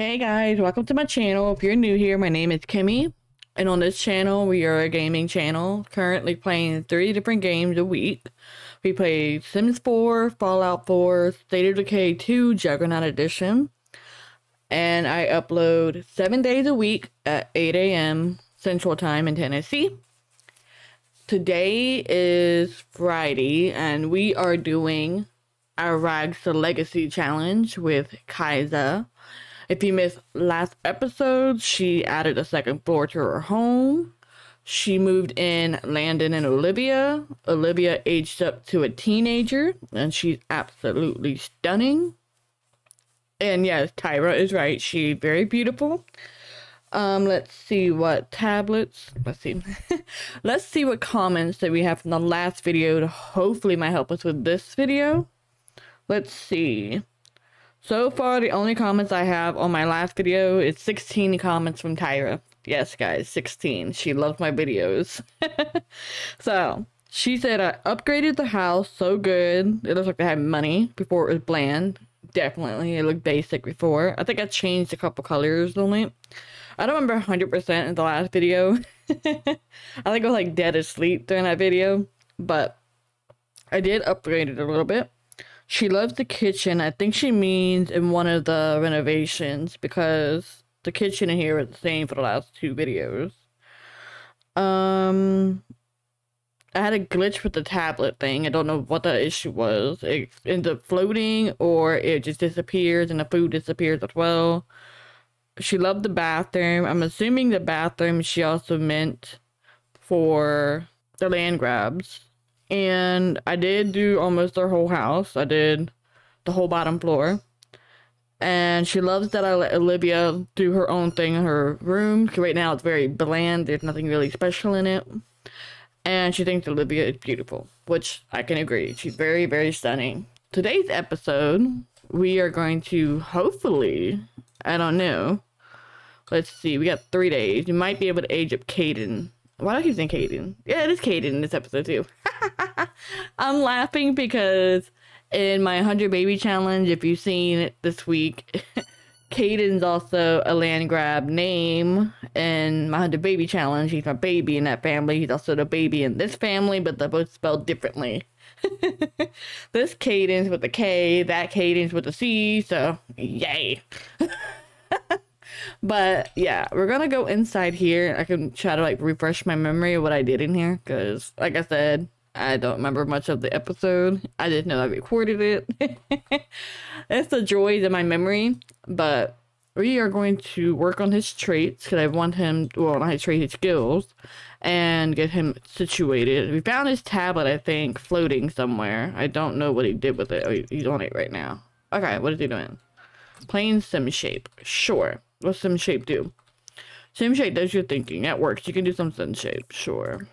Hey guys, welcome to my channel. If you're new here, my name is Kimmy, and on this channel, we are a gaming channel, currently playing three different games a week. We play Sims 4, Fallout 4, State of Decay 2, Juggernaut Edition, and I upload seven days a week at 8 a.m. Central Time in Tennessee. Today is Friday, and we are doing our Rags to Legacy challenge with Kaiza. If you missed last episode, she added a second floor to her home. She moved in Landon and Olivia. Olivia aged up to a teenager, and she's absolutely stunning. And yes, Tyra is right. She's very beautiful. Um, let's see what tablets. Let's see. let's see what comments that we have from the last video to hopefully might help us with this video. Let's see. So far, the only comments I have on my last video is 16 comments from Tyra. Yes, guys, 16. She loves my videos. so, she said, I upgraded the house so good. It looks like they had money before it was bland. Definitely. It looked basic before. I think I changed a couple colors on it. I don't remember 100% in the last video. I think I was like dead asleep during that video. But I did upgrade it a little bit. She loves the kitchen. I think she means in one of the renovations because the kitchen in here is the same for the last two videos. Um, I had a glitch with the tablet thing. I don't know what the issue was. It ends up floating or it just disappears and the food disappears as well. She loved the bathroom. I'm assuming the bathroom she also meant for the land grabs and I did do almost her whole house. I did the whole bottom floor. And she loves that I let Olivia do her own thing in her room. Right now it's very bland. There's nothing really special in it. And she thinks Olivia is beautiful, which I can agree. She's very, very stunning. Today's episode, we are going to hopefully, I don't know. Let's see, we got three days. You might be able to age up Kaiden why do I keep saying Kaiden? Yeah, it is Kaiden in this episode too. I'm laughing because in my 100 baby challenge, if you've seen it this week, Caden's also a land grab name in my 100 baby challenge. He's my baby in that family. He's also the baby in this family, but they're both spelled differently. this Cadence with the K, that Cadence with the C, so yay. But yeah, we're gonna go inside here. I can try to like refresh my memory of what I did in here because, like I said, I don't remember much of the episode. I didn't know I recorded it. it's the joys of my memory, but we are going to work on his traits because I want him, well, not his traits, his skills, and get him situated. We found his tablet, I think, floating somewhere. I don't know what he did with it. Oh, he's on it right now. Okay, what is he doing? Plain sim shape. Sure. What's sim shape do? Sim shape does your thinking. That works. You can do some sim shape. Sure.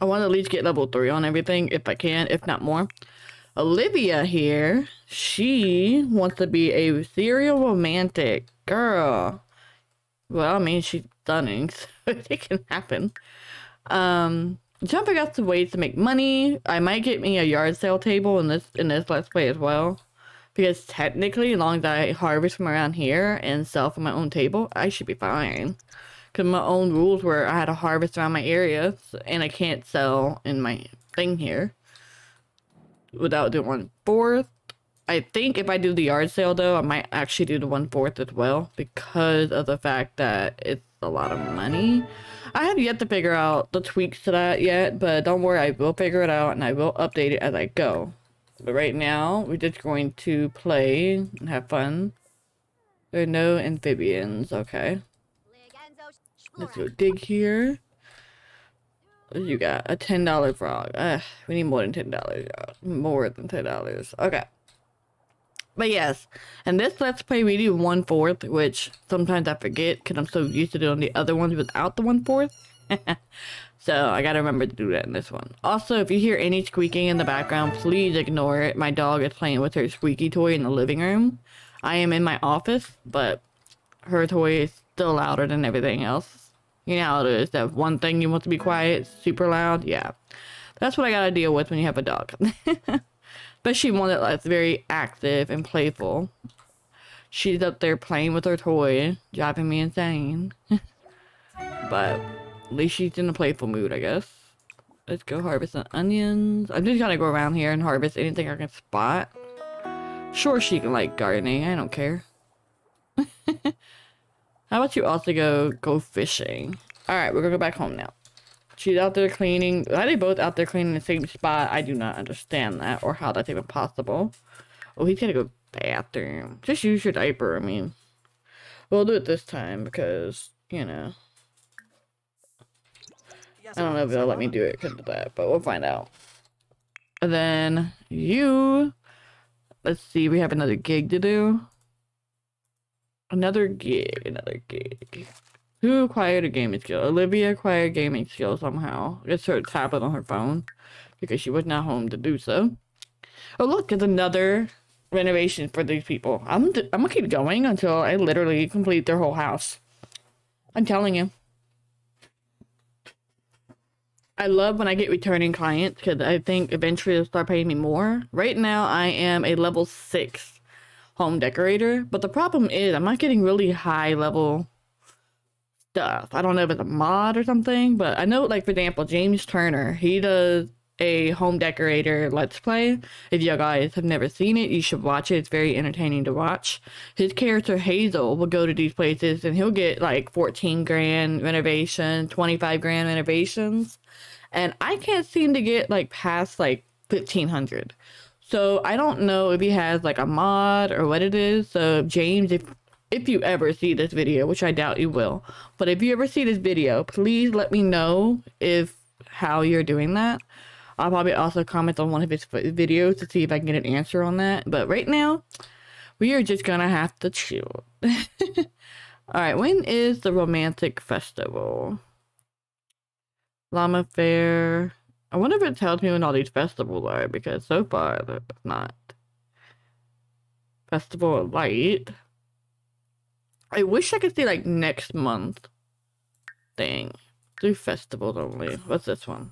I want to at least get level 3 on everything if I can, if not more. Olivia here, she wants to be a serial romantic girl. Well, I mean, she's stunning, so it can happen. Um, jumping out the ways to make money. I might get me a yard sale table in this in this let's play as well. Because technically, as long as I harvest from around here and sell from my own table, I should be fine. Because my own rules were I had to harvest around my area, and I can't sell in my thing here without doing one fourth. I think if I do the yard sale though, I might actually do the one fourth as well because of the fact that it's a lot of money. I have yet to figure out the tweaks to that yet, but don't worry, I will figure it out and I will update it as I go. But right now, we're just going to play and have fun. There are no amphibians, okay. Let's go dig here. You got? A $10 frog. Ugh, we need more than $10. More than $10. Okay. But yes, and this Let's Play we do one-fourth, which sometimes I forget because I'm so used to doing the other ones without the one-fourth. So I gotta remember to do that in this one. Also, if you hear any squeaking in the background, please ignore it. My dog is playing with her squeaky toy in the living room. I am in my office, but her toy is still louder than everything else. You know how it is, that one thing you want to be quiet, super loud, yeah. That's what I gotta deal with when you have a dog. Especially one that's very active and playful. She's up there playing with her toy, driving me insane. but at least she's in a playful mood, I guess. Let's go harvest some onions. I'm just gonna go around here and harvest anything I can spot. Sure, she can like gardening. I don't care. How about you also go go fishing? All right, we're gonna go back home now. She's out there cleaning. Why are they both out there cleaning the same spot? I do not understand that or how that's even possible. Oh, he's gonna go bathroom. Just use your diaper. I mean, we'll do it this time because you know. I don't know if they'll let me do it because of that, but we'll find out. And then you, let's see, we have another gig to do. Another gig, another gig. Who acquired a gaming skill? Olivia acquired gaming skill somehow. I guess her tablet on her phone because she was not home to do so. Oh look, it's another renovation for these people. I'm I'm gonna keep going until I literally complete their whole house. I'm telling you. I love when I get returning clients because I think eventually they'll start paying me more. Right now, I am a level 6 home decorator, but the problem is I'm not getting really high level stuff. I don't know if it's a mod or something, but I know, like, for example, James Turner, he does a home decorator let's play. If you guys have never seen it, you should watch it. It's very entertaining to watch. His character Hazel will go to these places and he'll get like 14 grand renovation, 25 grand renovations. And I can't seem to get like past like 1500. So I don't know if he has like a mod or what it is. So James, if if you ever see this video, which I doubt you will, but if you ever see this video, please let me know if how you're doing that. I'll probably also comment on one of his videos to see if I can get an answer on that. But right now, we are just gonna have to chill. Alright, when is the romantic festival? Llama Fair. I wonder if it tells me when all these festivals are, because so far, it's not. Festival of Light. I wish I could see like next month thing. Do festivals only. What's this one?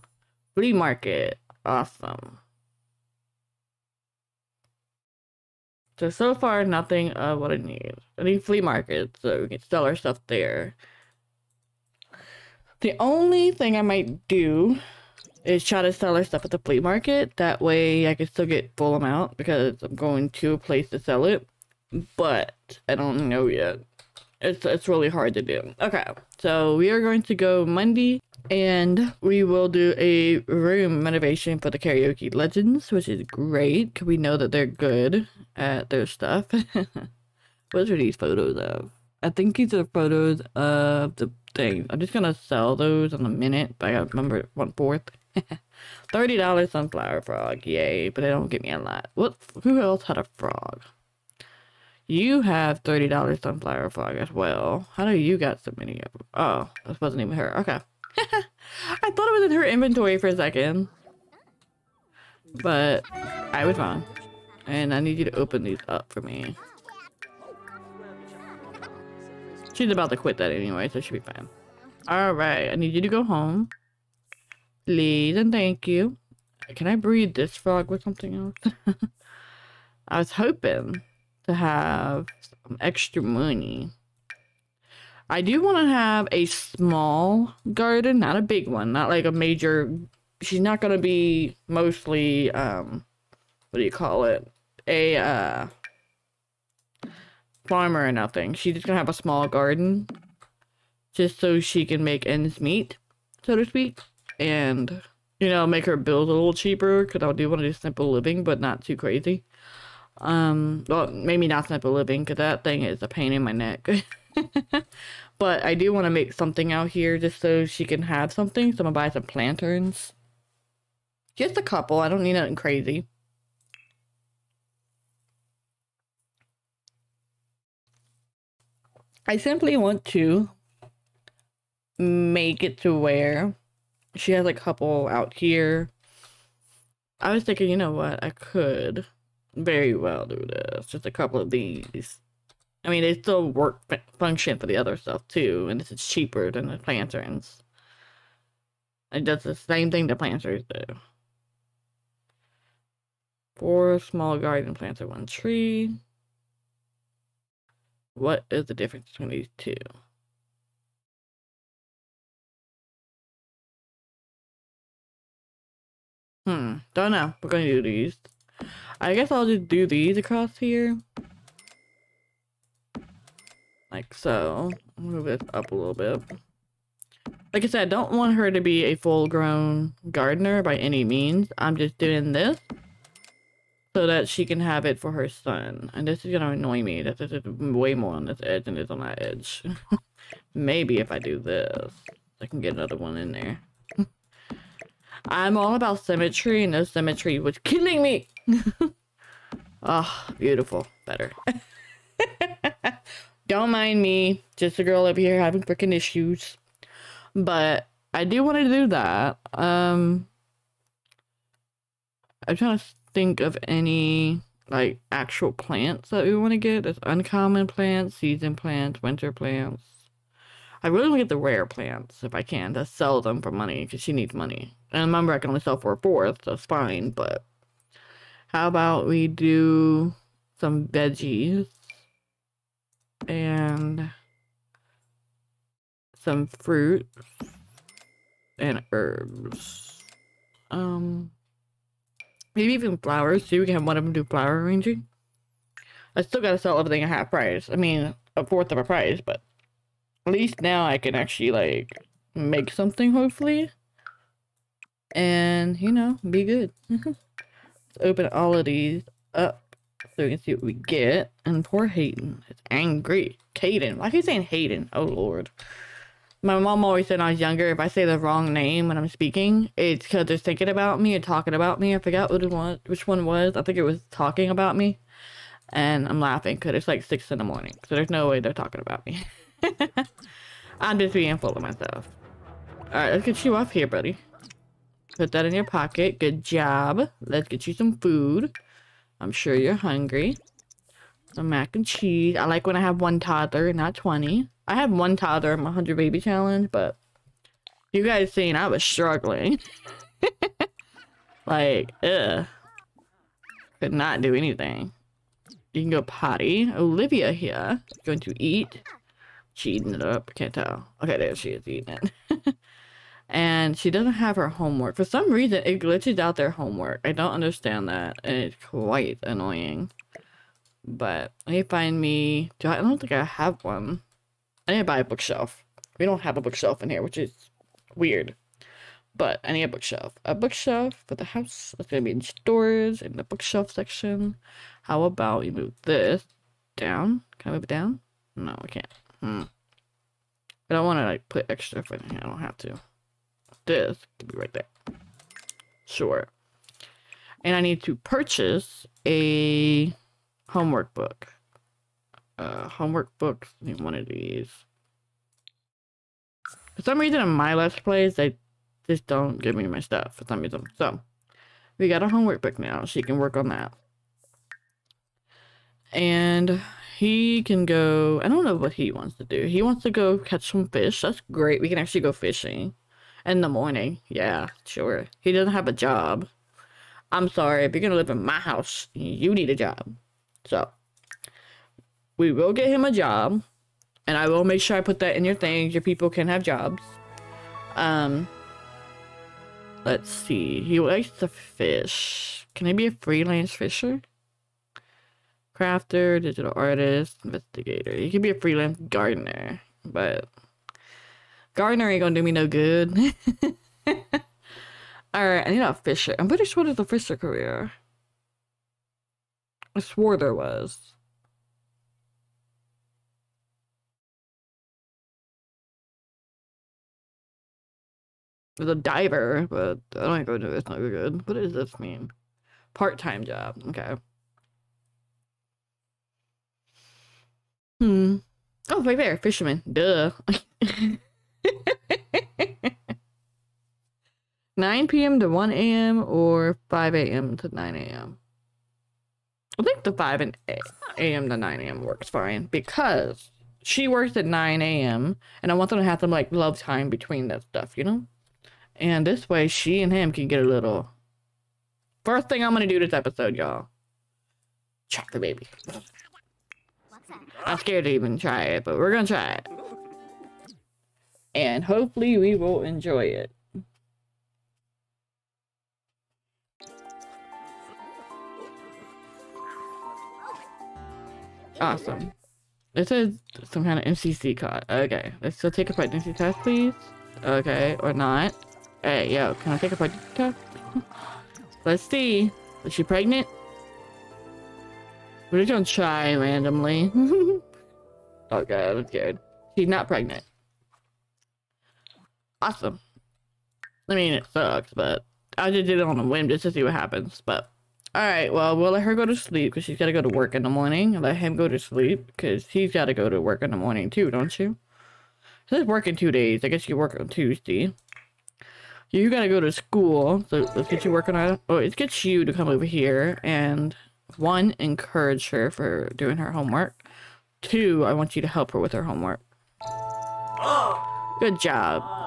Flea market. Awesome. So, so far, nothing of what I need. I need flea market so we can sell our stuff there. The only thing I might do is try to sell our stuff at the flea market. That way I can still get full amount because I'm going to a place to sell it. But I don't know yet. It's it's really hard to do. Okay, so we are going to go Monday and we will do a room renovation for the karaoke legends, which is great because we know that they're good at their stuff. what are these photos of? I think these are photos of the thing. I'm just gonna sell those in a minute, but I remember one fourth. Thirty dollars sunflower frog, yay! But they don't get me a lot. What? Who else had a frog? You have $30 sunflower frog as well. How do you got so many of them? Oh, this wasn't even her. Okay. I thought it was in her inventory for a second. But I was wrong. And I need you to open these up for me. She's about to quit that anyway, so she'll be fine. Alright, I need you to go home. Please and thank you. Can I breed this frog with something else? I was hoping to have some extra money. I do want to have a small garden, not a big one, not like a major. She's not going to be mostly, um, what do you call it? A, uh, farmer or nothing. She's just going to have a small garden just so she can make ends meet, so to speak. And, you know, make her bills a little cheaper because I do want to do simple living, but not too crazy. Um, well, maybe not simple living because that thing is a pain in my neck. but I do want to make something out here just so she can have something. So I'm gonna buy some planterns. Just a couple. I don't need nothing crazy. I simply want to make it to where she has a couple out here. I was thinking, you know what, I could very well do this. Just a couple of these. I mean, they still work function for the other stuff too, and this is cheaper than the planterns. It does the same thing the planters do. Four small garden plants are one tree. what is the difference between these two? Hmm, don't know. We're gonna do these. I guess I'll just do these across here. Like so. Move this up a little bit. Like I said, I don't want her to be a full-grown gardener by any means. I'm just doing this so that she can have it for her son. And this is gonna annoy me. This is way more on this edge than it is on that edge. Maybe if I do this, I can get another one in there. I'm all about symmetry, and no symmetry was killing me. Ah, oh, beautiful. Better. Don't mind me. Just a girl over here having freaking issues. But I do want to do that. Um, I'm trying to think of any like actual plants that we want to get. There's uncommon plants, season plants, winter plants. I really want to get the rare plants if I can to sell them for money because she needs money. And remember, I can only sell for a fourth, so it's fine. But how about we do some veggies and some fruit and herbs. Um, maybe even flowers too. We can have one of them do flower arranging. I still gotta sell everything at half price. I mean, a fourth of a price, but at least now I can actually like make something hopefully. And, you know, be good. Let's open all of these up so we can see what we get. And poor Hayden is angry. Kaiden. Why are you saying Hayden? Oh, Lord. My mom always said when I was younger, if I say the wrong name when I'm speaking, it's because they're thinking about me and talking about me. I forgot what it was, which one was. I think it was talking about me. And I'm laughing because it's like 6 in the morning. So there's no way they're talking about me. I'm just being full of myself. Alright, let's get you off here, buddy. Put that in your pocket. Good job. Let's get you some food. I'm sure you're hungry. Some mac and cheese. I like when I have one toddler, not 20. I have one toddler in my 100 baby challenge, but you guys seen I was struggling. like, ugh. Could not do anything. You can go potty. Olivia here. going to eat. She eating it up. Can't tell. Okay, there she is eating it. and she doesn't have her homework. For some reason, it glitches out their homework. I don't understand that, and it's quite annoying. But let me find me. Do I, I don't think I have one. I need to buy a bookshelf. We don't have a bookshelf in here, which is weird. But I need a bookshelf. A bookshelf for the house. It's gonna be in stores in the bookshelf section. How about you move this down? Can I move it down? No, I can't. Hmm. I don't want to like put extra for anything. I don't have to. This could be right there. Sure. And I need to purchase a homework book uh, homework books. I need one of these. For some reason, in my Let's Plays, they just don't give me my stuff for some reason. So, we got a homework book now. She can work on that. And he can go... I don't know what he wants to do. He wants to go catch some fish. That's great. We can actually go fishing in the morning. Yeah, sure. He doesn't have a job. I'm sorry. If you're to live in my house, you need a job. So, we will get him a job. And I will make sure I put that in your things. Your people can have jobs. Um, let's see. He likes to fish. Can he be a freelance fisher? Crafter, digital artist, investigator. He could be a freelance gardener, but gardener ain't gonna do me no good. Alright, I need a fisher. I'm pretty sure there's a fisher career. I swore there was. There's a diver, but I don't go into it. It's not good. What does this mean? Part-time job. Okay. Hmm. Oh, right there. Fisherman. Duh. 9 p.m. to 1 a.m. or 5 a.m. to 9 a.m. I think the 5 a.m. to 9 a.m. works fine because she works at 9 a.m. and I want them to have some like love time between that stuff, you know? And this way, she and him can get a little. First thing I'm gonna do this episode, y'all. Chocolate baby. I'm scared to even try it, but we're gonna try it. And hopefully we will enjoy it. Awesome. This is some kind of MCC card. Okay, let's go take a pregnancy test, please. Okay, or not. Hey, yo, can I take a pregnancy test? let's see. Is she pregnant? We're just gonna try randomly. okay, that's good. She's not pregnant. Awesome. I mean, it sucks, but I just did it on a whim just to see what happens. But Alright, well, we'll let her go to sleep because she's got to go to work in the morning. Let him go to sleep because he's got to go to work in the morning too, don't you? He says work in two days. I guess you work on Tuesday. You got to go to school. So let's get you working on it. Oh, it gets you to come over here and one, encourage her for doing her homework. Two, I want you to help her with her homework. Good job.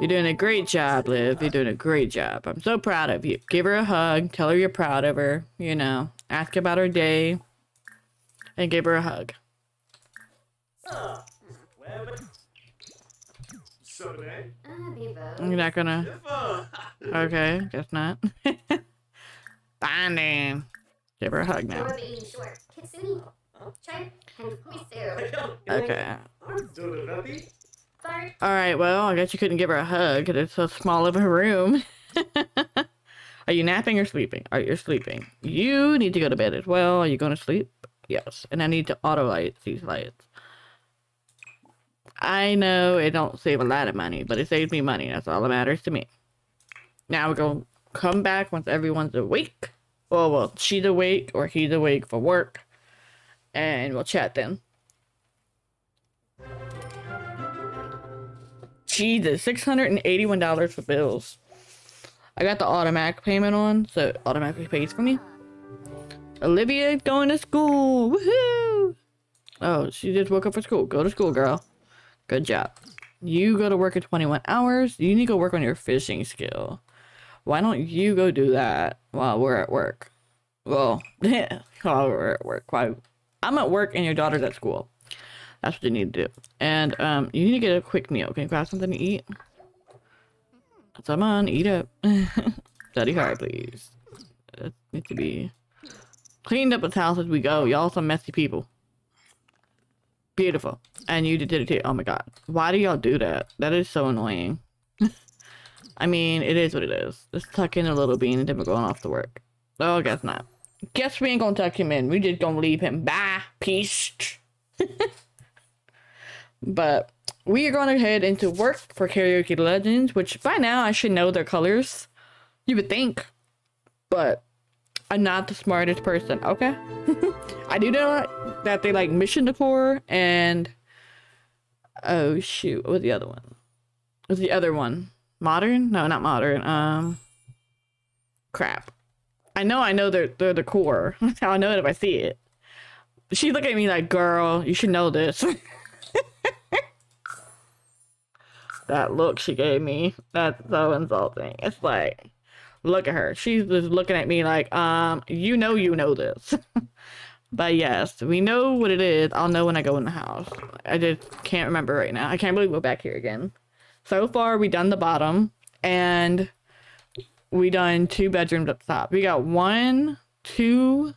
You're doing a great job, Liv. You're doing a great job. I'm so proud of you. Give her a hug. Tell her you're proud of her. You know, ask about her day. And give her a hug. You're not gonna... Okay, guess not. Fine, Give her a hug now. Okay. Alright, well, I guess you couldn't give her a hug it's so small of a room. Are you napping or sleeping? Are you sleeping? You need to go to bed as well. Are you going to sleep? Yes. And I need to auto light these lights. I know it don't save a lot of money, but it saves me money. That's all that matters to me. Now we're going to come back once everyone's awake. Well, well, she's awake or he's awake for work. And we'll chat then. Jesus, $681 for bills. I got the automatic payment on, so it automatically pays for me. Olivia going to school. Woohoo! Oh, she just woke up for school. Go to school, girl. Good job. You go to work at 21 hours. You need to go work on your fishing skill. Why don't you go do that while we're at work? Well, while we're at work. Why? I'm at work and your daughter's at school. That's what you need to do. And um, you need to get a quick meal. Can you grab something to eat? Come on, eat up. Study hard, please. It needs to be cleaned up as house as we go. Y'all some messy people. Beautiful. And you did it too. Oh my god. Why do y'all do that? That is so annoying. I mean, it is what it is. Just tuck in a little bean and then we're going off to work. Oh, guess not. Guess we ain't gonna tuck him in. We just gonna leave him. Bye. Peace. But we are going to head into work for Karaoke Legends, which by now I should know their colors. You would think. But I'm not the smartest person, okay? I do know that they like mission decor and oh shoot, what was the other one? What was the other one? Modern? No, not modern. Um crap. I know I know they're they're the core. how I know it if I see it. She look at me like, girl, you should know this. that look she gave me. That's so insulting. It's like, look at her. She's just looking at me like, um, you know you know this. but yes, we know what it is. I'll know when I go in the house. I just can't remember right now. I can't believe we're back here again. So far, we done the bottom, and we done two bedrooms up top. We got one, two,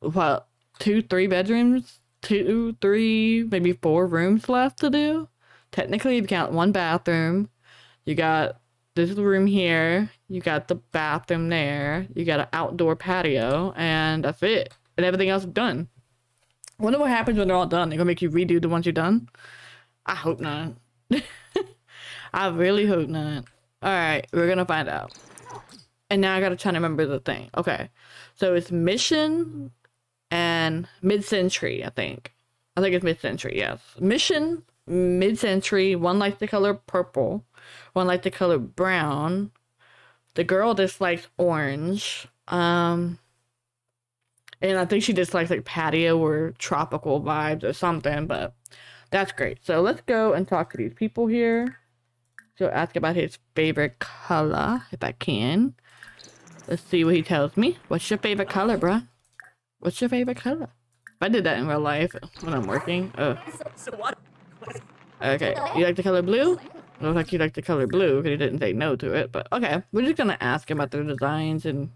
what, two, three bedrooms, two, three, maybe four rooms left to do technically you count one bathroom. You got this room here. You got the bathroom there. You got an outdoor patio, and that's it. And everything else is done. I wonder what happens when they're all done. They're gonna make you redo the ones you're done. I hope not. I really hope not. All right, we're gonna find out. And now I gotta try to remember the thing. Okay, so it's mission and mid-century. I think. I think it's mid-century. Yes, mission mid-century. One likes the color purple. One likes the color brown. The girl dislikes orange. Um, and I think she dislikes like patio or tropical vibes or something. But that's great. So let's go and talk to these people here. So ask about his favorite color, if I can. Let's see what he tells me. What's your favorite color, bruh? What's your favorite color? If I did that in real life when I'm working. Oh. Okay, you like the color blue? Looks like you like the color blue because he didn't say no to it, but okay. We're just gonna ask about their designs and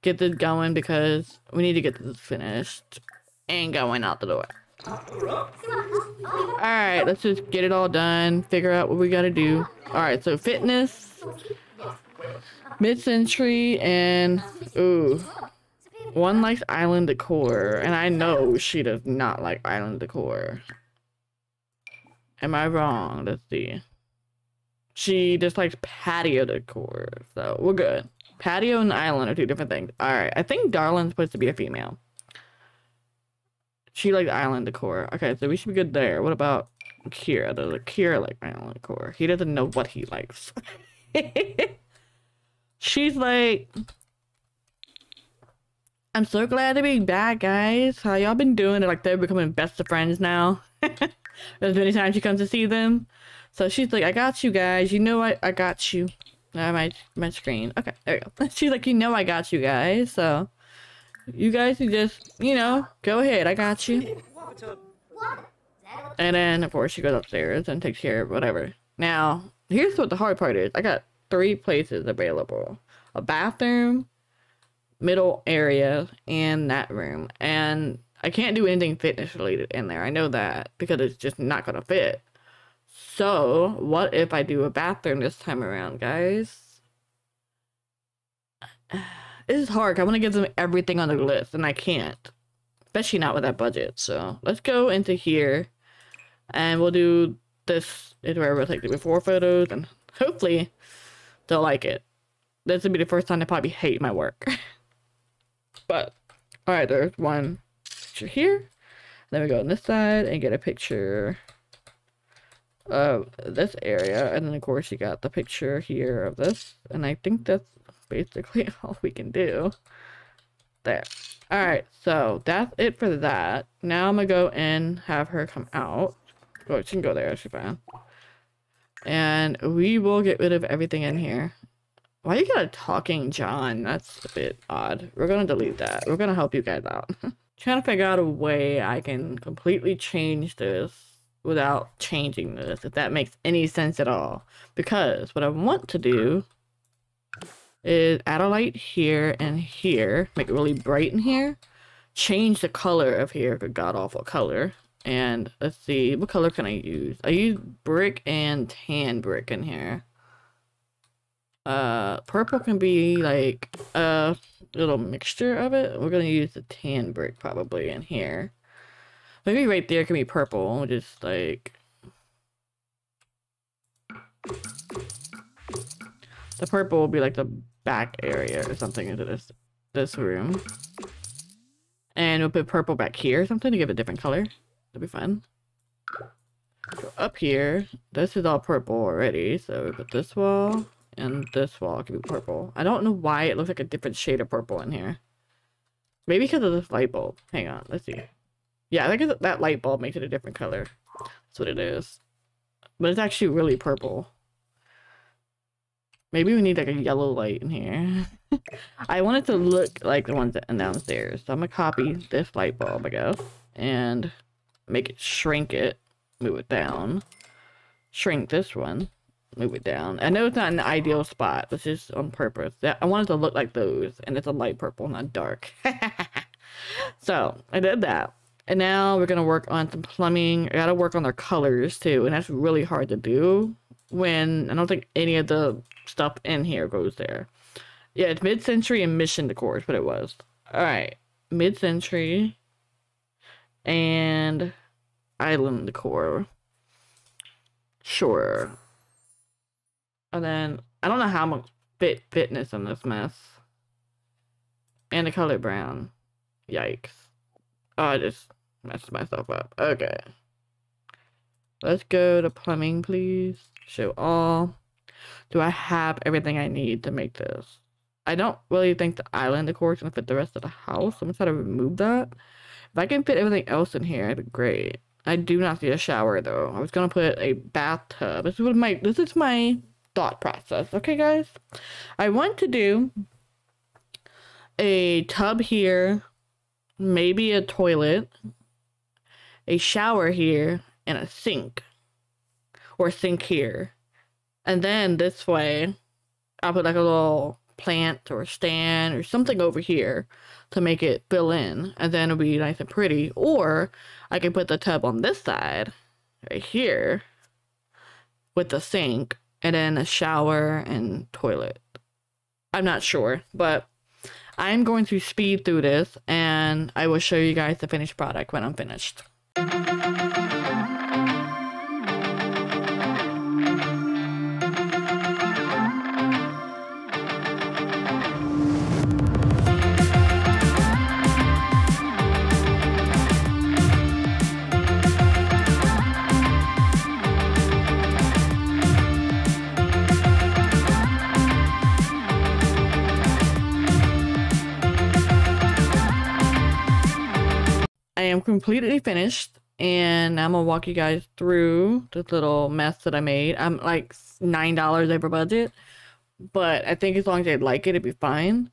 get this going because we need to get this finished and going out the door. Alright, let's just get it all done, figure out what we gotta do. Alright, so fitness, mid-century, and ooh, one likes island decor, and I know she does not like island decor. Am I wrong? Let's see. She dislikes patio decor, so we're good. Patio and island are two different things. Alright, I think Darlin's supposed to be a female. She likes island decor. Okay, so we should be good there. What about Kira? Does Kira like island decor? He doesn't know what he likes. She's like, I'm so glad to be back, guys. How y'all been doing? Like they're becoming best of friends now. There's many times she comes to see them. So she's like, I got you guys. You know I, I got you. Uh, my my screen. Okay, there we go. She's like, you know I got you guys. So you guys can just, you know, go ahead. I got you. And then, of course, she goes upstairs and takes care of whatever. Now, here's what the hard part is. I got three places available. A bathroom, middle area, and that room. And I can't do anything fitness related in there. I know that because it's just not going to fit. So, what if I do a bathroom this time around, guys? This is hard. I want to give them everything on the list, and I can't. Especially not with that budget. So, let's go into here. And we'll do this is where we'll take the before photos, and hopefully they'll like it. This will be the first time they probably hate my work. but, alright, there's one picture here. Then we go on this side and get a picture of this area. And then, of course, you got the picture here of this. And I think that's basically all we can do. There. Alright, so that's it for that. Now I'm gonna go in, have her come out. Oh, she can go there, she's fine. And we will get rid of everything in here. Why you got a talking John? That's a bit odd. We're gonna delete that. We're gonna help you guys out. Trying to figure out a way I can completely change this without changing this, if that makes any sense at all. Because what I want to do is add a light here and here, make it really bright in here, change the color of here, the god awful color, and let's see, what color can I use? I use brick and tan brick in here. Uh, purple can be like a little mixture of it. We're gonna use the tan brick probably in here. Maybe right there can be purple, just like the purple will be like the back area or something into this this room. And we'll put purple back here or something to give it a different color. That'd be fun. Go up here. This is all purple already, so we put this wall and this wall can be purple. I don't know why it looks like a different shade of purple in here. Maybe because of this light bulb. Hang on, let's see. Yeah, I think that light bulb makes it a different color. That's what it is. But it's actually really purple. Maybe we need like a yellow light in here. I want it to look like the ones downstairs. So I'm gonna copy this light bulb, I guess, and make it shrink it, move it down. Shrink this one, move it down. I know it's not an ideal spot. This is on purpose. I want it to look like those, and it's a light purple, not dark. so I did that. And now we're gonna work on some plumbing. I gotta work on their colors too, and that's really hard to do when I don't think any of the stuff in here goes there. Yeah, it's mid-century and mission decor is what it was. Alright. Mid-century and island decor. Sure. And then I don't know how much fit fitness in this mess. And the color brown. Yikes. Oh, I just messed myself up. Okay. Let's go to plumbing, please. Show all. Do I have everything I need to make this? I don't really think the island decor is going to fit the rest of the house. I'm going to try to remove that. If I can fit everything else in here, it'd be great. I do not see a shower, though. I was going to put a bathtub. This is what my, this is my thought process. Okay, guys? I want to do a tub here, maybe a toilet, a shower here and a sink or sink here. And then this way, I'll put like a little plant or stand or something over here to make it fill in. And then it'll be nice and pretty. Or I can put the tub on this side right here with the sink and then a shower and toilet. I'm not sure, but I'm going to speed through this and I will show you guys the finished product when I'm finished. Am completely finished and I'm gonna walk you guys through this little mess that I made. I'm like nine dollars over budget, but I think as long as they like it, it'd be fine.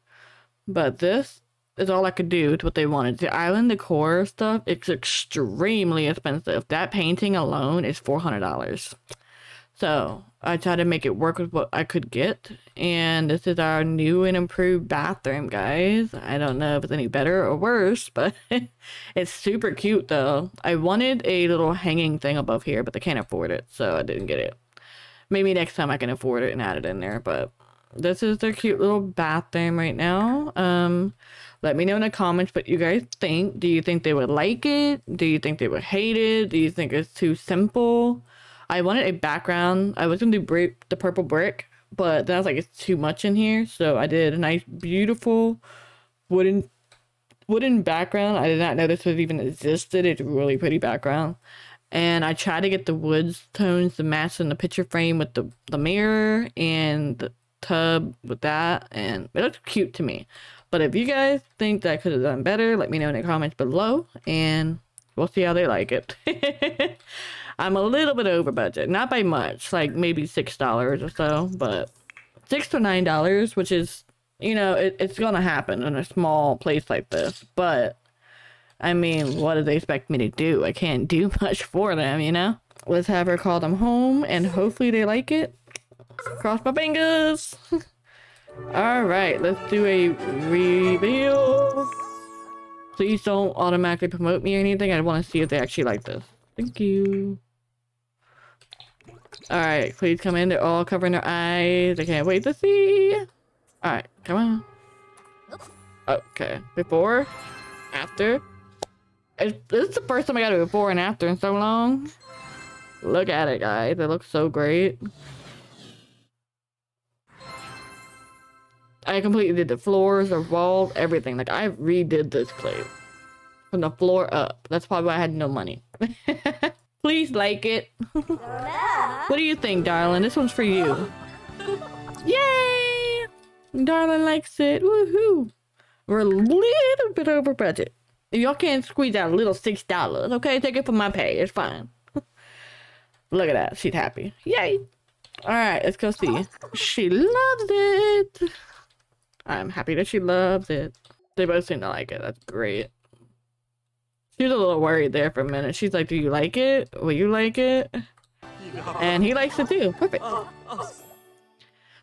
But this is all I could do with what they wanted. The island decor stuff, it's extremely expensive. That painting alone is four hundred dollars. So I tried to make it work with what I could get. And this is our new and improved bathroom, guys. I don't know if it's any better or worse, but it's super cute though. I wanted a little hanging thing above here, but they can't afford it, so I didn't get it. Maybe next time I can afford it and add it in there, but this is their cute little bathroom right now. Um, let me know in the comments what you guys think. Do you think they would like it? Do you think they would hate it? Do you think it's too simple? I wanted a background. I was gonna do the purple brick, but then I was like, it's too much in here. So I did a nice, beautiful wooden wooden background. I did not know this was even existed. It's a really pretty background. And I tried to get the woods tones to match in the picture frame with the, the mirror and the tub with that. And it looks cute to me. But if you guys think that I could have done better, let me know in the comments below. And we'll see how they like it. I'm a little bit over budget, not by much, like maybe six dollars or so, but six to nine dollars, which is, you know, it, it's gonna happen in a small place like this. But I mean, what do they expect me to do? I can't do much for them, you know. Let's have her call them home, and hopefully they like it. Cross my fingers. All right, let's do a reveal. Please don't automatically promote me or anything. I want to see if they actually like this. Thank you. Alright, please come in. They're all covering their eyes. I can't wait to see. Alright, come on. Okay. Before? After? This is the first time I got a before and after in so long. Look at it, guys. It looks so great. I completely did the floors, the walls, everything. Like, I redid this place. From the floor up. That's probably why I had no money. Please like it. what do you think, darling? This one's for you. Yay! Darling likes it. Woohoo! We're a little bit over budget. Y'all can't squeeze out a little six dollars, okay, take it from my pay. It's fine. Look at that. She's happy. Yay! Alright, let's go see. She loves it. I'm happy that she loves it. They both seem to like it. That's great. She was a little worried there for a minute. She's like, do you like it? Will you like it? And he likes it too. Perfect.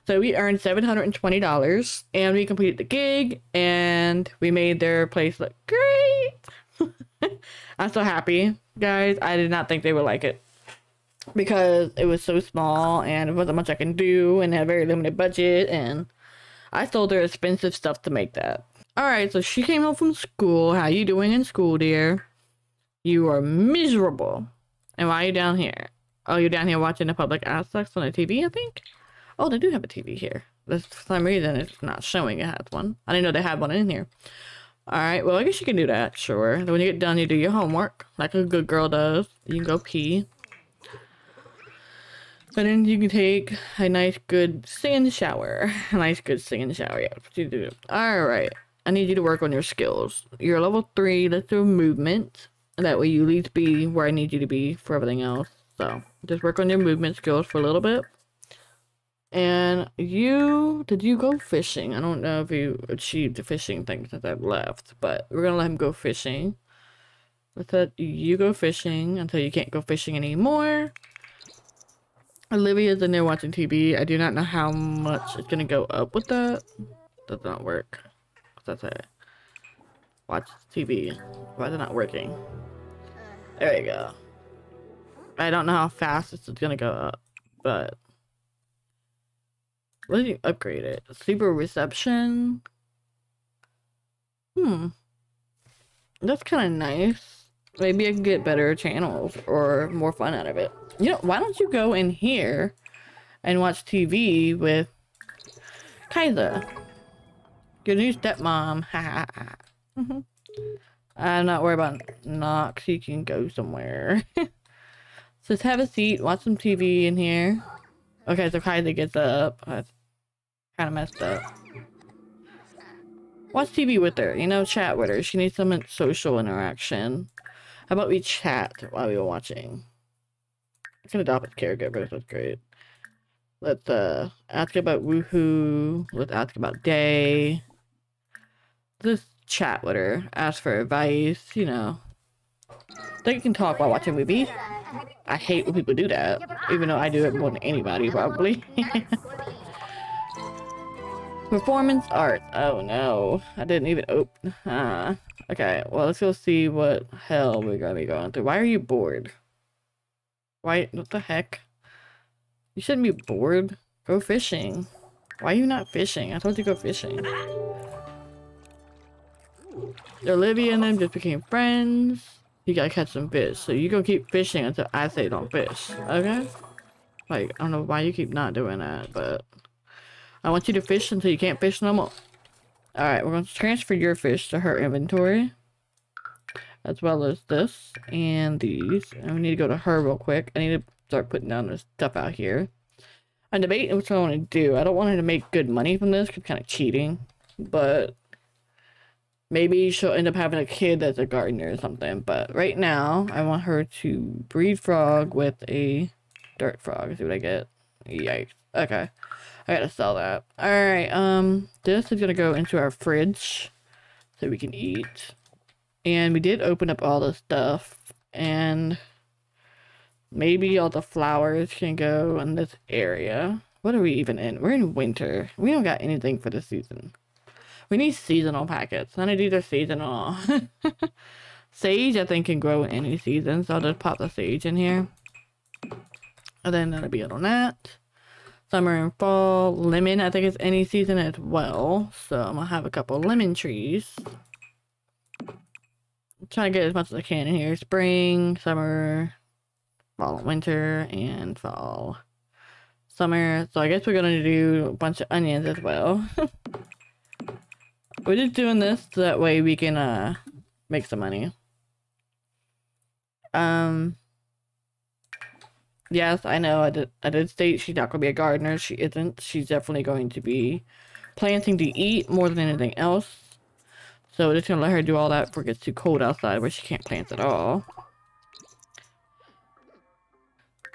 So we earned $720 and we completed the gig and we made their place look great. I'm so happy, guys. I did not think they would like it because it was so small and it wasn't much I can do and had a very limited budget and I sold their expensive stuff to make that. All right, so she came home from school. How you doing in school, dear? You are miserable. And why are you down here? Oh, you're down here watching the public access on the TV, I think? Oh, they do have a TV here. This, for some reason, it's not showing it has one. I didn't know they had one in here. Alright, well, I guess you can do that, sure. Then when you get done, you do your homework, like a good girl does. You can go pee. And then you can take a nice, good singing shower. A nice, good singing shower, yeah. You do. Alright. I need you to work on your skills. You're level 3, let's do movement. That way you at least be where I need you to be for everything else. So, just work on your movement skills for a little bit. And you, did you go fishing? I don't know if you achieved the fishing thing since I've left, but we're gonna let him go fishing. Let's let you go fishing until you can't go fishing anymore. Olivia's in there watching TV. I do not know how much it's gonna go up with that. Does not work. What's that say? Watch TV. Why is it not working? There you go. I don't know how fast it's gonna go up, but what did you upgrade it? Super reception. Hmm. That's kind of nice. Maybe I can get better channels or more fun out of it. You know, why don't you go in here and watch TV with Kaiser? Your new stepmom. Ha ha ha. I'm not worried about Nox. He can go somewhere. so just have a seat, watch some TV in here. Okay, so Kaiser gets up. That's kind of messed up. Watch TV with her, you know, chat with her. She needs some social interaction. How about we chat while we were watching? I can adopt a caregiver, that's great. Let's uh ask about woohoo. Let's ask about day. Just chat with her, ask for advice, you know. They can talk while watching movies. I hate when people do that, even though I do it more than anybody, probably. Performance art. Oh no, I didn't even open. Ah. Okay, well let's go see what hell we're gonna be going through. Why are you bored? Why? What the heck? You shouldn't be bored. Go fishing. Why are you not fishing? I told you to go fishing. Olivia and them just became friends. You gotta catch some fish. So you go keep fishing until I say don't fish. Okay? Like, I don't know why you keep not doing that, but... I want you to fish until you can't fish no more. Alright, we're going to transfer your fish to her inventory. As well as this and these. And we need to go to her real quick. I need to start putting down this stuff out here. I'm debating what I want to do. I don't want her to make good money from this. It's kind of cheating. But maybe she'll end up having a kid that's a gardener or something. But right now, I want her to breed frog with a dirt frog. See what I get. Yikes. Okay. I gotta sell that. Alright, um, this is gonna go into our fridge so we can eat. And we did open up all the stuff, and maybe all the flowers can go in this area. What are we even in? We're in winter. We don't got anything for the season. We need seasonal packets. Of these are seasonal. sage, I think, can grow in any season, so I'll just pop the sage in here. And then that'll be it on that summer and fall. Lemon, I think it's any season as well. So I'm gonna have a couple lemon trees. I'm trying to get as much as I can in here. Spring, summer, fall, winter, and fall. Summer. So I guess we're gonna do a bunch of onions as well. we're just doing this so that way we can uh make some money. Um Yes, I know. I did. I did state she's not to be a gardener. She isn't. She's definitely going to be planting to eat more than anything else. So we're just gonna let her do all that before it gets too cold outside, where she can't plant at all.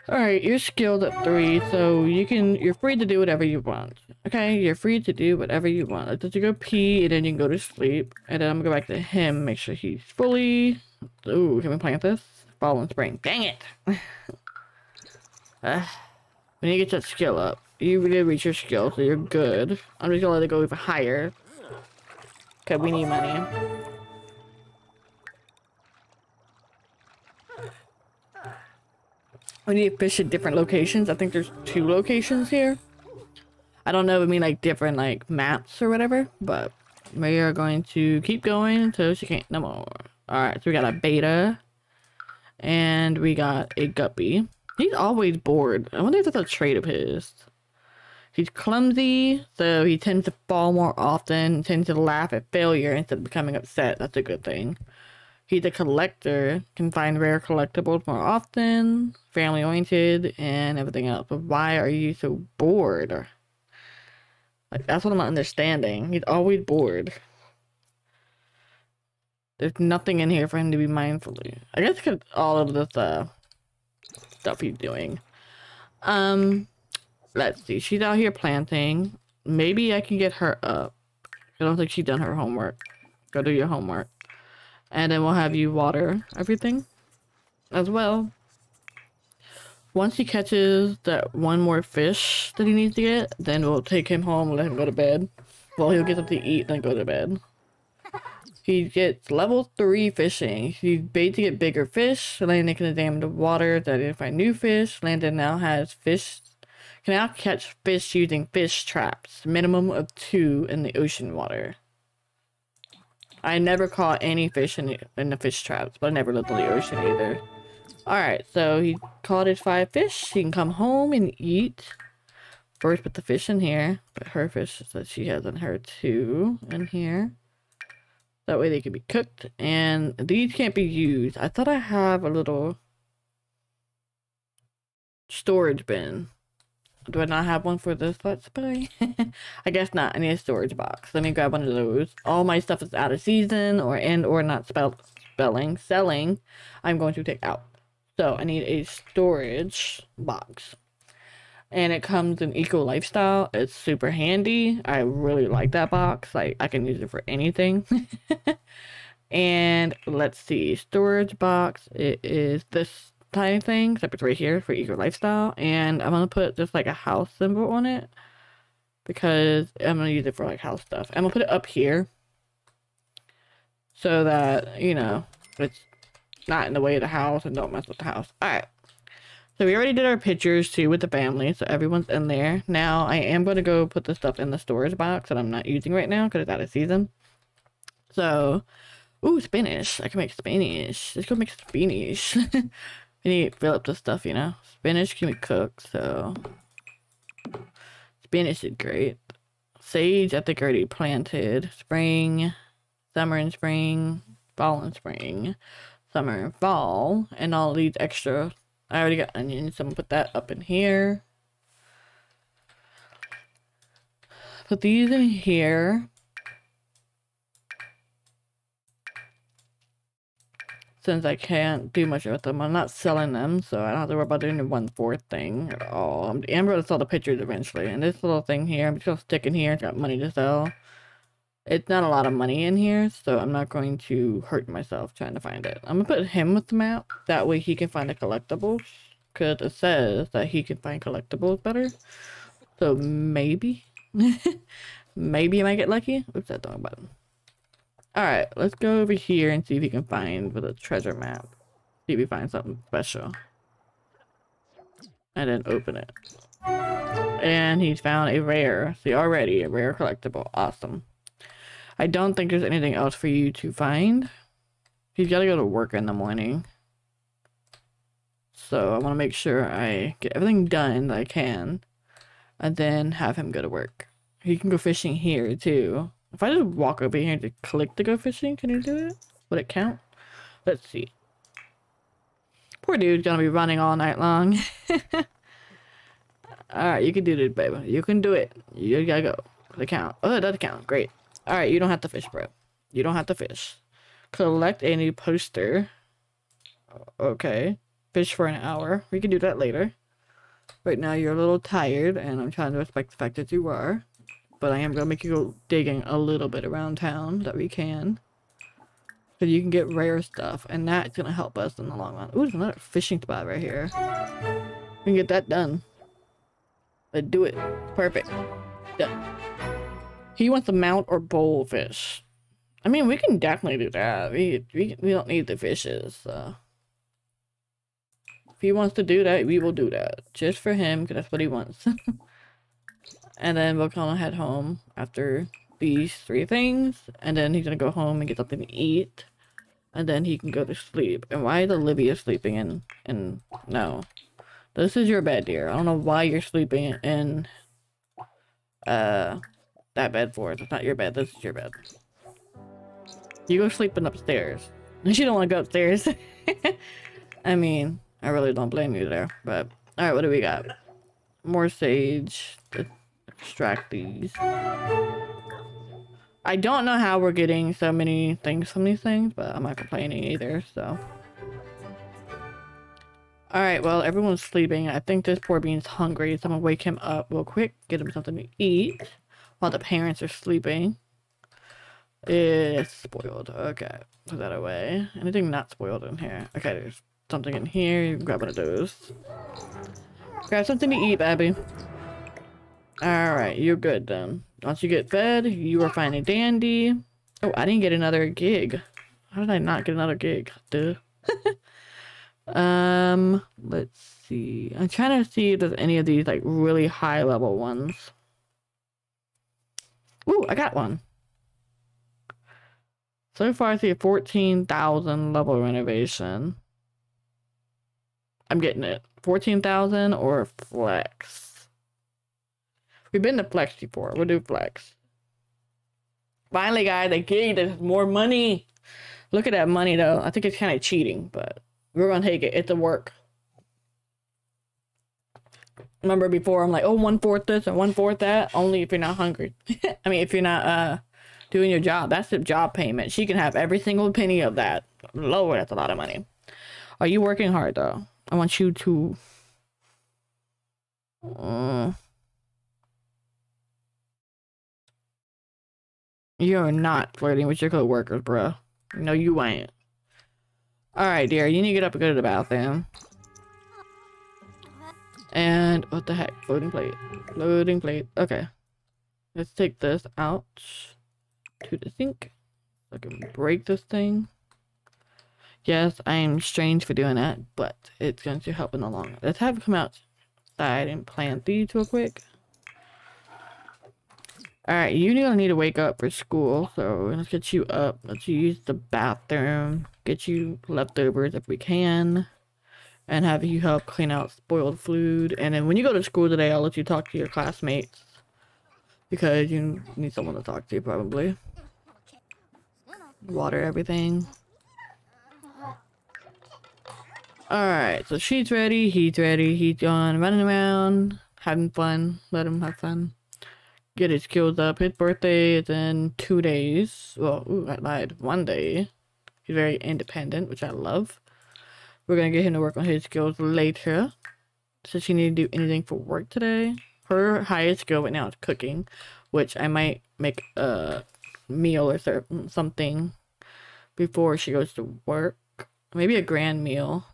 Alright, you're skilled at three, so you can, you're free to do whatever you want. Okay, you're free to do whatever you want. Like, you go pee, and then you can go to sleep. And then I'm gonna go back to him, make sure he's fully... Ooh, can we plant this? Fall and spring. Dang it! Uh, when you get that skill up, you really reach your skill, so you're good. I'm just gonna let it go even higher. Because we need money. We need to fish at different locations. I think there's two locations here. I don't know, I mean like different like maps or whatever, but we are going to keep going until she can't no more. Alright, so we got a beta and we got a guppy. He's always bored. I wonder if that's a trait of his. He's clumsy, so he tends to fall more often, tends to laugh at failure instead of becoming upset. That's a good thing. He's a collector, can find rare collectibles more often, family oriented, and everything else. But why are you so bored? Like, that's what I'm not understanding. He's always bored. There's nothing in here for him to be mindfully. I guess because all of this, uh, stuff he's doing. Um, let's see. She's out here planting. Maybe I can get her up. I don't think she's done her homework. Go do your homework. And then we'll have you water everything as well. Once he catches that one more fish that he needs to get, then we'll take him home and let him go to bed. Well, he'll get something to eat, and then go to bed. He gets level 3 fishing. He's bait to get bigger fish. Landon can examine the water to identify new fish. Landon now has fish can now catch fish using fish traps. Minimum of two in the ocean water. I never caught any fish in the, in the fish traps, but I never lived in the ocean either. Alright, so he caught his five fish. He can come home and eat. First put the fish in here. But her fish that she has in her too in here. That way they can be cooked. And these can't be used. I thought I have a little storage bin. Do I not have one for this let's play? I guess not. I need a storage box. Let me grab one of those. All my stuff is out of season or and or not spelled spelling selling. I'm going to take out. So I need a storage box. And it comes in Eco Lifestyle. It's super handy. I really like that box. Like I can use it for anything. and let's see. Storage box. It is this tiny thing, except it's right here for Eco Lifestyle. And I'm gonna put just like a house symbol on it because I'm gonna use it for like house stuff. I'm gonna put it up here so that you know it's not in the way of the house and don't mess with the house. Alright. So we already did our pictures too with the family, so everyone's in there. Now I am going to go put the stuff in the storage box that I'm not using right now because it's out of season. So, ooh, Spanish. I can make Spanish. Let's go make spinach. we need to fill up the stuff, you know. Spinach can be cooked, so spinach is great. Sage, I think already planted. Spring, summer and spring, fall and spring summer and fall and all these extra I already got onions so I'm gonna put that up in here put these in here since I can't do much with them I'm not selling them so I don't have to worry about doing the one fourth thing at all I'm, I'm gonna sell the pictures eventually and this little thing here I'm just gonna stick in here it's got money to sell it's not a lot of money in here, so I'm not going to hurt myself trying to find it. I'm gonna put him with the map. That way he can find the collectibles. Because it says that he can find collectibles better. So maybe. maybe I might get lucky. Oops, that wrong button. Alright, let's go over here and see if he can find a treasure map. See if he find something special. And then open it. And he's found a rare. See, already a rare collectible. Awesome. I don't think there's anything else for you to find. He's got to go to work in the morning. So I want to make sure I get everything done that I can. And then have him go to work. He can go fishing here too. If I just walk over here to click to go fishing, can you do it? Would it count? Let's see. Poor dude's gonna be running all night long. Alright, you can do it, baby. You can do it. You gotta go. The count. Oh, it does count. Great. Alright, you don't have to fish, bro. You don't have to fish. Collect a new poster. Okay. Fish for an hour. We can do that later. Right now you're a little tired, and I'm trying to respect the fact that you are. But I am going to make you go digging a little bit around town that we can. So you can get rare stuff, and that's going to help us in the long run. Ooh, there's another fishing spot right here. We can get that done. Let's do it. Perfect. Done. He wants to mount or bowl fish. I mean, we can definitely do that. We we we don't need the fishes. So. If he wants to do that, we will do that. Just for him, because that's what he wants. and then we'll of head home after these three things. And then he's to go home and get something to eat. And then he can go to sleep. And why is Olivia sleeping in... in no. This is your bed, dear. I don't know why you're sleeping in... Uh that bed for it. It's not your bed. This is your bed. You go sleeping upstairs. You don't want to go upstairs. I mean, I really don't blame you there. But, alright, what do we got? More sage. Extract these. I don't know how we're getting so many things from these things, but I'm not complaining either, so. Alright, well, everyone's sleeping. I think this poor bean's hungry, so I'm gonna wake him up real quick, get him something to eat while the parents are sleeping. It's spoiled. Okay. Put that away. Anything not spoiled in here? Okay, there's something in here. You grab one of those. Grab something to eat, Abby. Alright, you're good then. Once you get fed, you are fine and dandy. Oh, I didn't get another gig. How did I not get another gig? Duh. um, let's see. I'm trying to see if there's any of these like really high level ones. Ooh, I got one. So far, I see a 14,000 level renovation. I'm getting it. 14,000 or flex. We've been to flex before. We'll do flex. Finally, guys, they gave us more money. Look at that money, though. I think it's kind of cheating, but we're going to take it. It's a work. Remember before, I'm like, oh, one fourth this and one fourth that. Only if you're not hungry. I mean, if you're not uh doing your job. That's the job payment. She can have every single penny of that. Lower, that's a lot of money. Are you working hard, though? I want you to... Uh, you're not flirting with your co-workers, bro. No, you ain't. Alright, dear. You need to get up and go to the bathroom. And what the heck? Loading plate. Loading plate. Okay. Let's take this out to the sink. I can break this thing. Yes, I am strange for doing that, but it's going to help in the long run. Let's have it come outside and plant these real quick. Alright, you're gonna need to wake up for school, so let's get you up. Let's use the bathroom. Get you leftovers if we can. And have you help clean out spoiled food. And then when you go to school today, I'll let you talk to your classmates. Because you need someone to talk to, probably. Water everything. Alright, so she's ready, he's ready, he's gone running around, having fun. Let him have fun. Get his skills up. His birthday is in two days. Well, ooh, I lied. One day. He's very independent, which I love. We're gonna get him to work on his skills later. Does she need to do anything for work today? Her highest skill right now is cooking, which I might make a meal or something before she goes to work. Maybe a grand meal.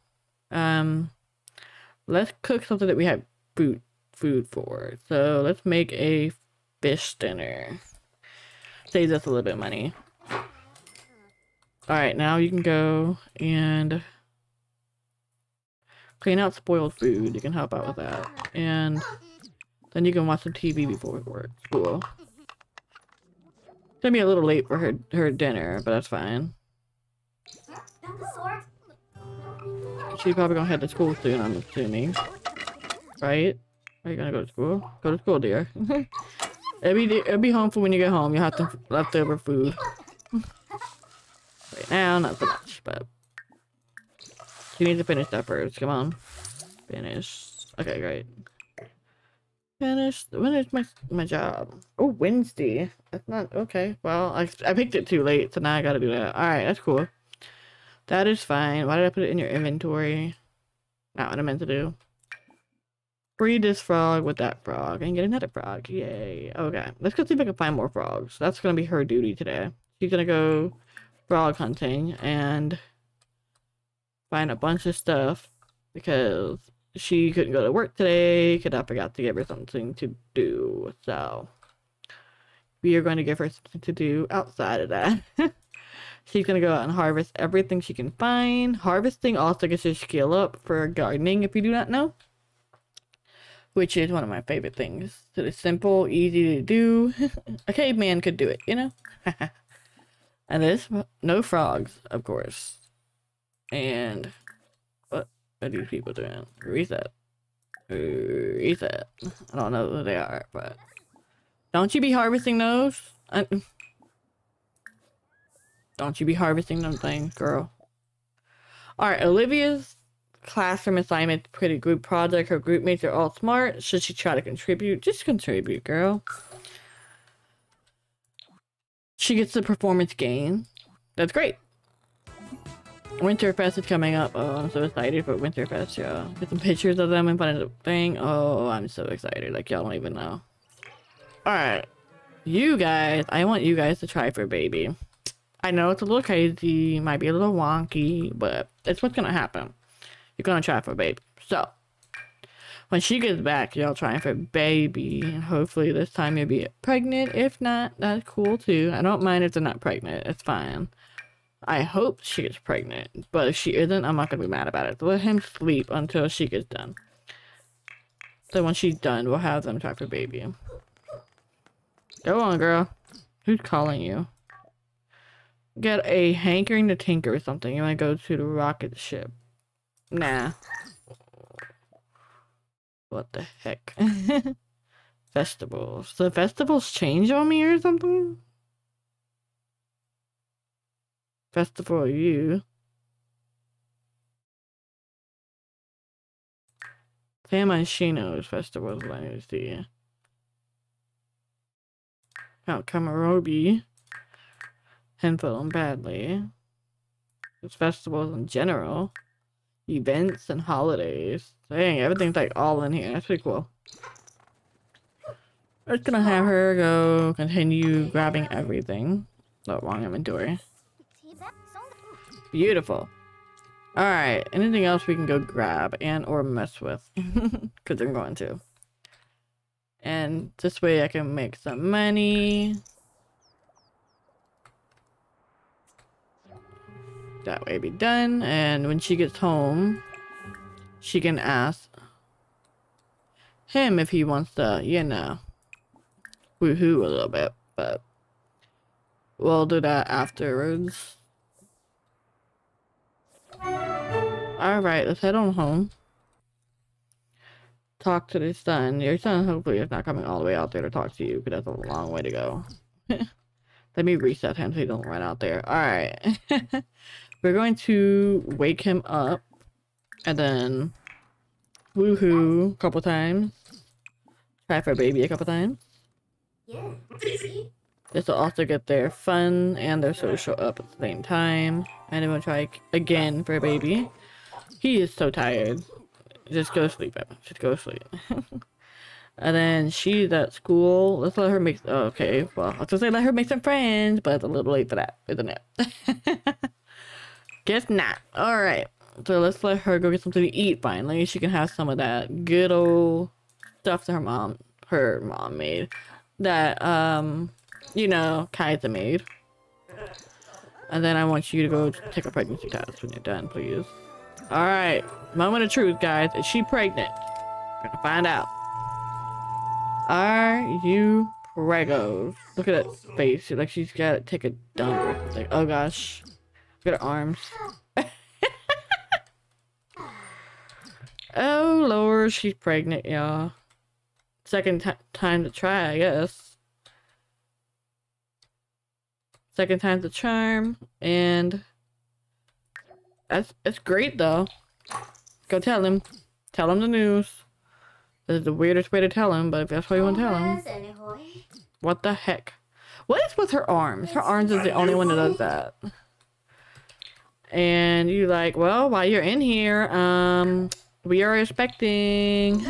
Um, let's cook something that we have food food for. So let's make a fish dinner. Saves us a little bit of money. Alright, now you can go and clean out spoiled food. You can help out with that. And then you can watch some TV before work. Cool. Gonna be a little late for her her dinner, but that's fine. She's probably gonna head to school soon, I'm assuming. Right? Are you gonna go to school? Go to school, dear. it'll, be, it'll be home for when you get home. You'll have some leftover food. right now, not so much, but... You need to finish that first. Come on. Finish. Okay, great. Finish. When is my my job? Oh, Wednesday. That's not... Okay, well, I, I picked it too late, so now I gotta do that. Alright, that's cool. That is fine. Why did I put it in your inventory? Not what I meant to do. Breed this frog with that frog and get another frog. Yay. Okay. Let's go see if I can find more frogs. That's going to be her duty today. She's going to go frog hunting and find a bunch of stuff because she couldn't go to work today because I forgot to give her something to do. So we are going to give her something to do outside of that. She's gonna go out and harvest everything she can find. Harvesting also gets your skill up for gardening, if you do not know. Which is one of my favorite things. So it's simple, easy to do. a caveman could do it, you know? and this, no frogs, of course. And what are these people doing? Reset. Reset. I don't know who they are, but don't you be harvesting those? I don't you be harvesting them things, girl. Alright, Olivia's classroom assignment, pretty group project. Her group mates are all smart. Should she try to contribute? Just contribute, girl. She gets the performance gain. That's great. Winterfest is coming up. Oh, I'm so excited for Winterfest, y'all. Get some pictures of them and put in the thing. Oh, I'm so excited. Like, y'all don't even know. Alright. You guys, I want you guys to try for baby. I know it's a little crazy, might be a little wonky, but it's what's gonna happen. You're gonna try for baby. So, when she gets back, y'all trying for baby. Hopefully this time you'll be pregnant. If not, that's cool too. I don't mind if they're not pregnant. It's fine. I hope she gets pregnant, but if she isn't, I'm not gonna be mad about it. Let him sleep until she gets done. So when she's done, we'll have them try for baby. Go on, girl. Who's calling you? Get a hankering to tinker or something. You wanna go to the rocket ship. Nah. What the heck? festivals. The festivals change on me or something? Festival you. San Myshuno's festival is I need to see. Mount Komorebi. Handful badly. There's festivals in general. Events and holidays. Dang, everything's like all in here. That's pretty cool. We're just gonna have her go continue grabbing everything. The wrong inventory. Beautiful. Alright, anything else we can go grab and or mess with? Because I'm going to. And this way I can make some money. That way be done. And when she gets home, she can ask him if he wants to, you know, woohoo a little bit. But we'll do that afterwards. Alright, let's head on home. Talk to the son. Your son hopefully is not coming all the way out there to talk to you, because that's a long way to go. Let me reset him so he do not run out there. Alright. We're going to wake him up. And then... Woohoo a couple times. Try for a baby a couple times. Yeah. This will also get their fun and their social up at the same time. And then we'll try again for a baby. He is so tired. Just go sleep, Emma. Just go sleep. and then she's at school. Let's let her make... Oh, okay, well, I was gonna say let her make some friends, but it's a little late for that, isn't it? Guess not. Alright. So let's let her go get something to eat finally. She can have some of that good old stuff that her mom, her mom made. That, um, you know, Kaiser made. And then I want you to go take a pregnancy test when you're done, please. Alright, moment of truth, guys. Is she pregnant? We're gonna find out. Are you pregos? Look at that face. Like she's gotta take a dump. Like, oh gosh. Her arms. oh lord, she's pregnant, y'all. Second time to try, I guess. Second time's the charm, and that's it's great though. Go tell him. Tell him the news. This is the weirdest way to tell him, but if that's what you want to tell him. What the heck? What is with her arms? Her arms is the only one that does that. And you like, well, while you're in here, um, we are expecting.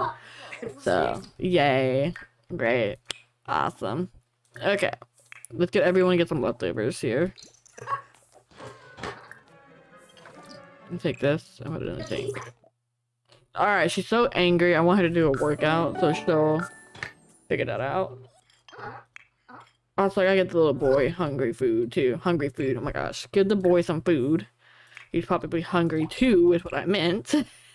so, yay. Great. Awesome. Okay. Let's get everyone get some leftovers here. Take this in the tank. Alright, she's so angry. I want her to do a workout, so she'll figure that out. Also, I gotta get the little boy hungry food, too. Hungry food. Oh my gosh. Give the boy some food. He's probably hungry, too, is what I meant.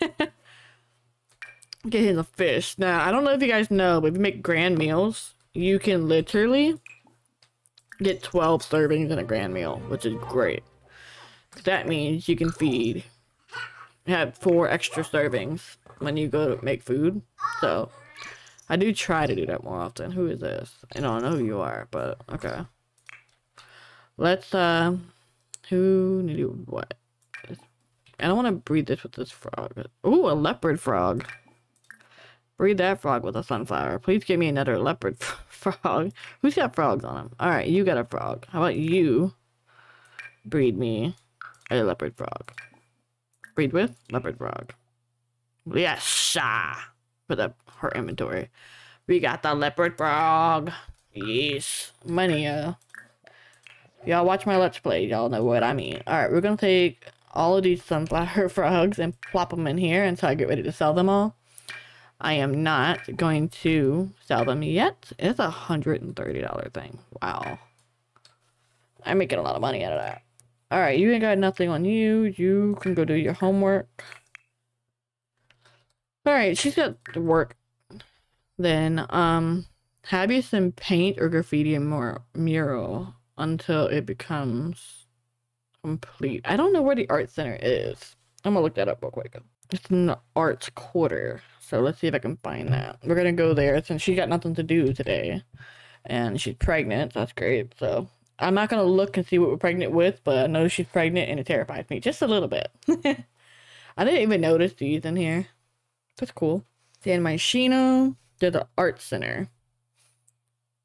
get him a fish. Now, I don't know if you guys know, but if you make grand meals, you can literally get 12 servings in a grand meal, which is great. That means you can feed, have four extra servings when you go to make food. So, I do try to do that more often. Who is this? I don't know who you are, but okay. Let's, uh, who need to what? I don't want to breed this with this frog. Ooh, a leopard frog. Breed that frog with a sunflower. Please give me another leopard frog. Who's got frogs on him? Alright, you got a frog. How about you breed me a leopard frog? Breed with leopard frog. Yes! Ah, put up her inventory. We got the leopard frog. Yes. Money. Y'all watch my Let's Play. Y'all know what I mean. Alright, we're gonna take all of these sunflower frogs and plop them in here until I get ready to sell them all. I am not going to sell them yet. It's a $130 thing. Wow. I'm making a lot of money out of that. Alright, you ain't got nothing on you. You can go do your homework. Alright, she's got to work. Then, um, have you some paint or graffiti more mural until it becomes complete. I don't know where the art center is. I'm gonna look that up real quick. It's in the arts quarter. So let's see if I can find that. We're gonna go there since she got nothing to do today. And she's pregnant. So that's great. So I'm not gonna look and see what we're pregnant with, but I know she's pregnant and it terrifies me just a little bit. I didn't even notice these in here. That's cool. San Myshuno. There's the art center.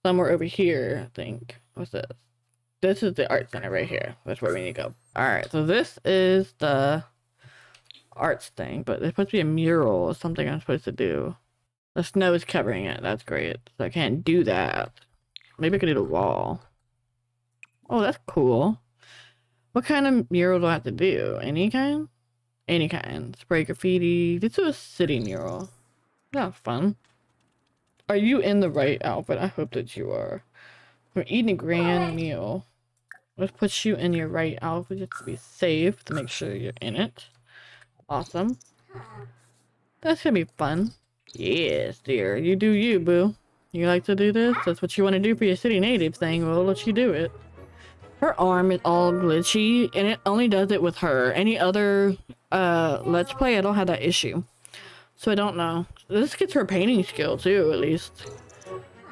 Somewhere over here, I think. What's this? This is the art center right here. That's where we need to go. Alright, so this is the arts thing, but there's supposed to be a mural or something I'm supposed to do. The snow is covering it. That's great. So I can't do that. Maybe I could do the wall. Oh, that's cool. What kind of mural do I have to do? Any kind? Any kind. Spray graffiti. This is a city mural. That's fun. Are you in the right outfit? I hope that you are. We're eating a grand meal. Let's put you in your right outfit just to be safe, to make sure you're in it. Awesome. That's gonna be fun. Yes, dear. You do you, boo. You like to do this? That's what you want to do for your city native thing. Well, let you do it. Her arm is all glitchy, and it only does it with her. Any other uh, Let's Play, I don't have that issue. So I don't know. This gets her painting skill, too, at least.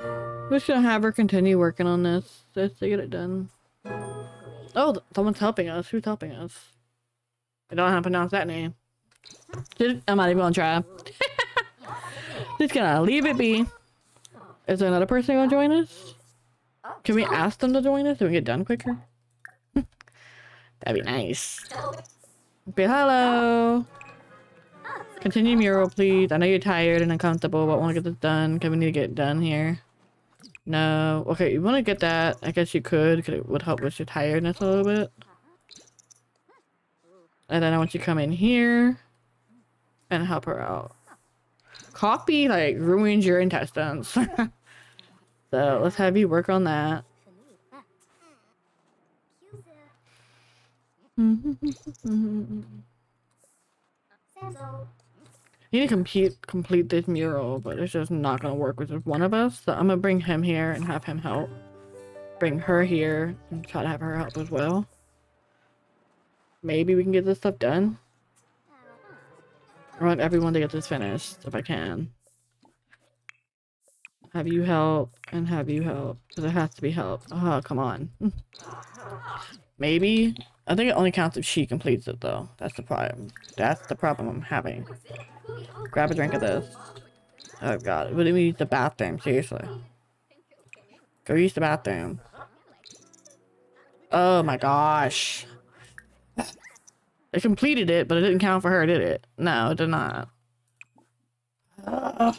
We're just gonna have her continue working on this. Just to get it done. Oh, someone's helping us. Who's helping us? I don't know how to pronounce that name. I'm not even gonna try. Just gonna leave it be. Is there another person gonna join us? Can we ask them to join us so we get done quicker? That'd be nice. Be hello. Continue mural, please. I know you're tired and uncomfortable, but want to get this done because we need to get done here. No. Okay, you want to get that? I guess you could, because it would help with your tiredness a little bit. And then I want you to come in here and help her out. Coffee, like, ruins your intestines. so, let's have you work on that. need to complete complete this mural, but it's just not gonna work with just one of us. So I'm gonna bring him here and have him help. Bring her here and try to have her help as well. Maybe we can get this stuff done. I want everyone to get this finished if I can. Have you help and have you help. Because it has to be help. Oh, come on. Maybe. I think it only counts if she completes it though. That's the problem. That's the problem I'm having. Grab a drink of this. Oh god, we use the bathroom? Seriously. Go use the bathroom. Oh my gosh. It completed it, but it didn't count for her, did it? No, it did not. Uh,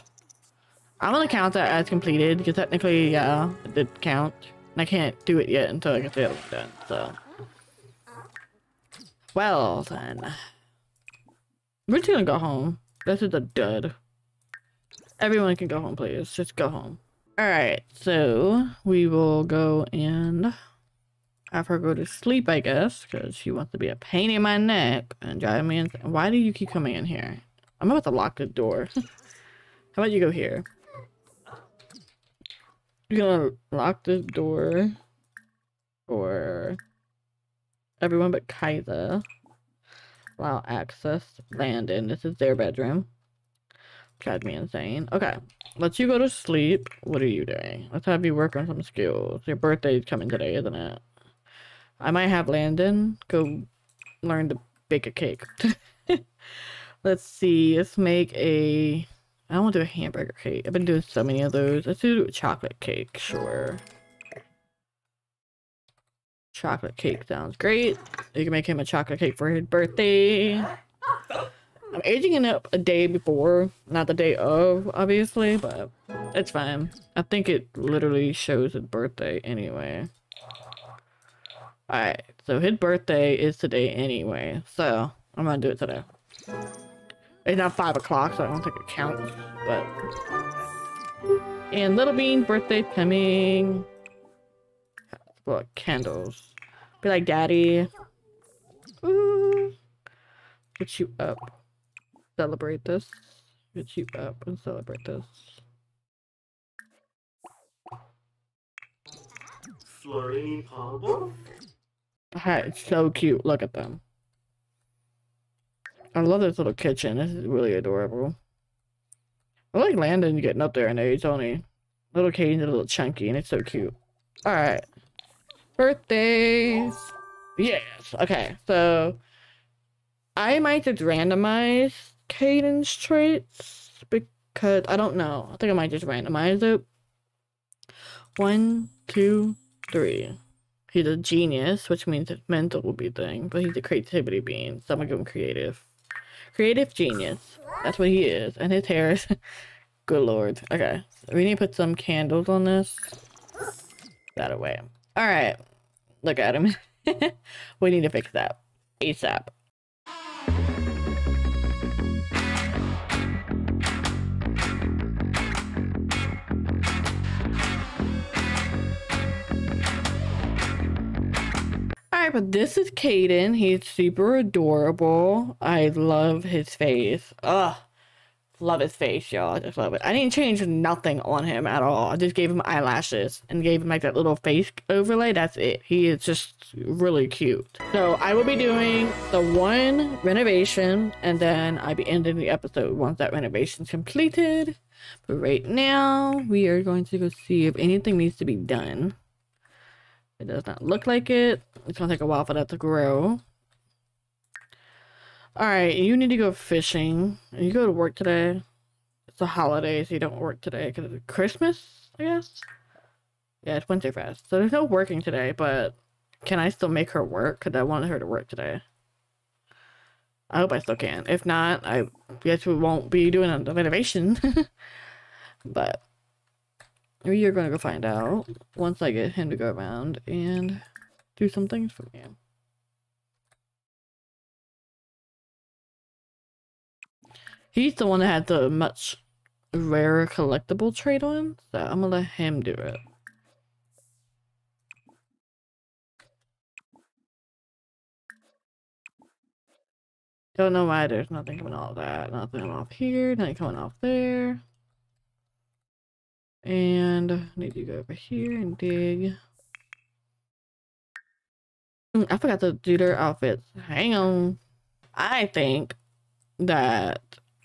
I'm gonna count that as completed, because technically, yeah, it did count. And I can't do it yet until I get the other one done, so. Well, then. We're just gonna go home. This is a dud. Everyone can go home, please. Just go home. Alright, so we will go and have her go to sleep, I guess, because she wants to be a pain in my neck and drive me in. Why do you keep coming in here? I'm about to lock the door. How about you go here? You're gonna lock the door for everyone but Kaiser. Allow access. Landon. This is their bedroom. Drives me insane. Okay. Let's you go to sleep. What are you doing? Let's have you work on some skills. Your birthday's coming today, isn't it? I might have Landon go learn to bake a cake. Let's see. Let's make a... I don't want to do a hamburger cake. I've been doing so many of those. Let's do a chocolate cake. Sure. Chocolate cake sounds great. You can make him a chocolate cake for his birthday. I'm aging it up a day before, not the day of, obviously, but it's fine. I think it literally shows his birthday anyway. Alright, so his birthday is today anyway, so I'm gonna do it today. It's not 5 o'clock, so I don't think it counts, but... And Little Bean's birthday coming. What, candles. Be like, Daddy. Ooh. Get you up. Celebrate this. Get you up and celebrate this. Pablo? Hi, it's so cute. Look at them. I love this little kitchen. This is really adorable. I like Landon getting up there in age, only little Katie's a little chunky and it's so cute. Alright. Birthdays. Yes. Okay, so I might just randomize Kaiden's traits because I don't know. I think I might just randomize it. One, two, three. He's a genius, which means his mental will be thing, but he's a creativity being, so I'm gonna give him creative. Creative genius. That's what he is. And his hair is good lord. Okay. So we need to put some candles on this. That away. Alright. Look at him. we need to fix that. ASAP. Alright, but this is Kaiden. He's super adorable. I love his face. Ugh. Love his face, y'all. I just love it. I didn't change nothing on him at all. I just gave him eyelashes and gave him like that little face overlay. That's it. He is just really cute. So I will be doing the one renovation and then I'll be ending the episode once that renovation's completed. But right now, we are going to go see if anything needs to be done. It does not look like it. It's gonna take a while for that to grow. Alright, you need to go fishing. You go to work today. It's a holiday, so you don't work today because it's Christmas, I guess? Yeah, it's Winter Fest. So there's no working today, but can I still make her work? Because I wanted her to work today. I hope I still can. If not, I guess we won't be doing a renovation. but we are going to go find out once I get him to go around and do some things for me. He's the one that had the much rarer collectible trade on, so I'm gonna let him do it. Don't know why there's nothing coming off that. Nothing off here, nothing coming off there. And need to go over here and dig. Mm, I forgot to do their outfits. Hang on. I think that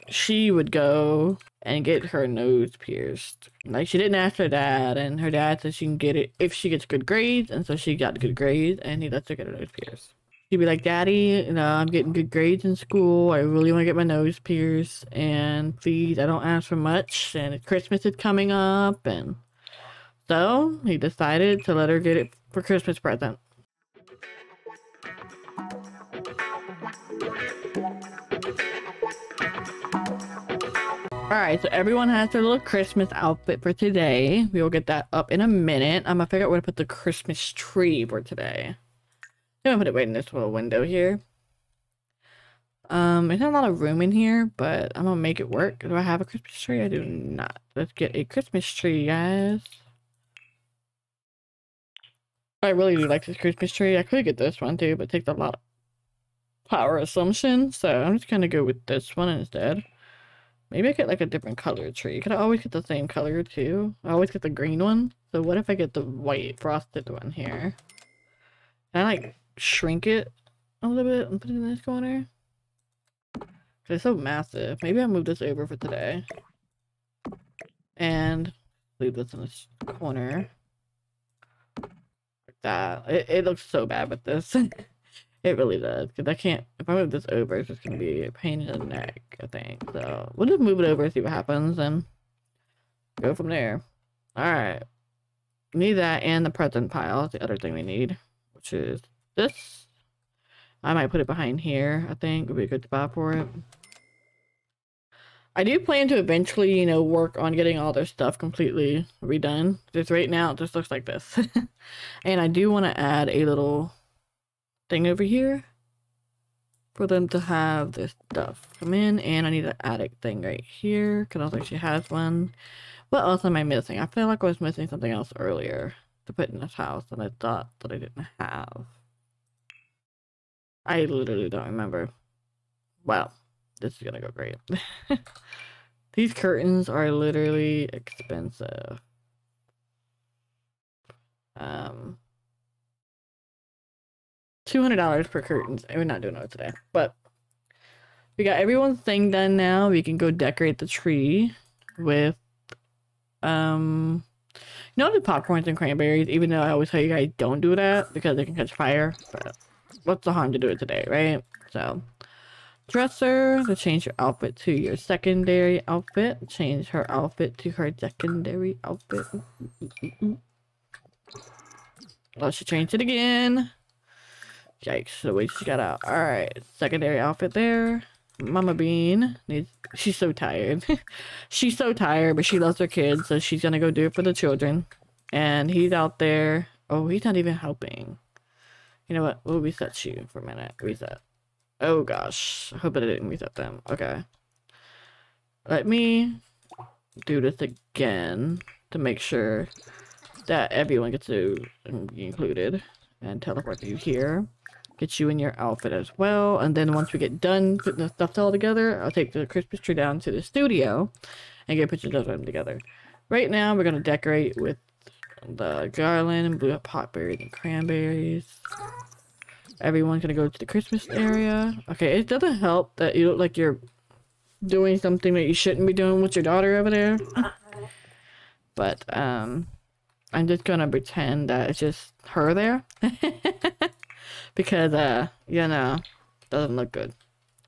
she would go and get her nose pierced. Like she didn't ask her dad, and her dad said she can get it if she gets good grades, and so she got good grades, and he lets her get her nose pierced. She'd be like, "Daddy, you know, I'm getting good grades in school. I really want to get my nose pierced, and please, I don't ask for much. And Christmas is coming up, and so he decided to let her get it for Christmas present. Alright, so everyone has their little Christmas outfit for today. We will get that up in a minute. I'm gonna figure out where to put the Christmas tree for today. I'm gonna put it right in this little window here. Um, there's not a lot of room in here, but I'm gonna make it work. Do I have a Christmas tree? I do not. Let's get a Christmas tree, guys. I really do like this Christmas tree. I could get this one too, but it takes a lot of power assumption. So I'm just gonna go with this one instead. Maybe I get like a different color tree. Could I always get the same color too? I always get the green one. So what if I get the white frosted one here? Can I like shrink it a little bit and put it in this corner? Cause It's so massive. Maybe I'll move this over for today. And leave this in this corner. Like that. It, it looks so bad with this. It really does, because I can't, if I move this over, it's just going to be a pain in the neck, I think. So, we'll just move it over, see what happens, and go from there. Alright. Need that and the present pile, the other thing we need, which is this. I might put it behind here, I think, would be a good spot for it. I do plan to eventually, you know, work on getting all their stuff completely redone. Just right now, it just looks like this. and I do want to add a little thing over here for them to have their stuff come in. And I need an attic thing right here because I don't think she has one. What else am I missing? I feel like I was missing something else earlier to put in this house and I thought that I didn't have. I literally don't remember. Wow, this is gonna go great. These curtains are literally expensive. Um, $200 per curtains. We're not doing it today, but we got everyone's thing done now. We can go decorate the tree with, um, you know, the popcorns and cranberries, even though I always tell you guys don't do that because they can catch fire, but what's the harm to do it today, right? So, dresser to change your outfit to your secondary outfit. Change her outfit to her secondary outfit. Oh, she changed it again. Yikes, so we just got out. Alright, secondary outfit there. Mama Bean needs she's so tired. she's so tired, but she loves her kids, so she's gonna go do it for the children. And he's out there. Oh, he's not even helping. You know what? We'll reset you for a minute. Reset. Oh gosh. I hope I didn't reset them. Okay. Let me do this again to make sure that everyone gets to be included and teleport you here. Get you in your outfit as well. And then once we get done putting the stuff all together, I'll take the Christmas tree down to the studio and get pictures of them together. Right now, we're going to decorate with the garland and blue potberries and cranberries. Everyone's going to go to the Christmas area. Okay, it doesn't help that you look like you're doing something that you shouldn't be doing with your daughter over there. But, um, I'm just gonna pretend that it's just her there. because, uh, you know, doesn't look good.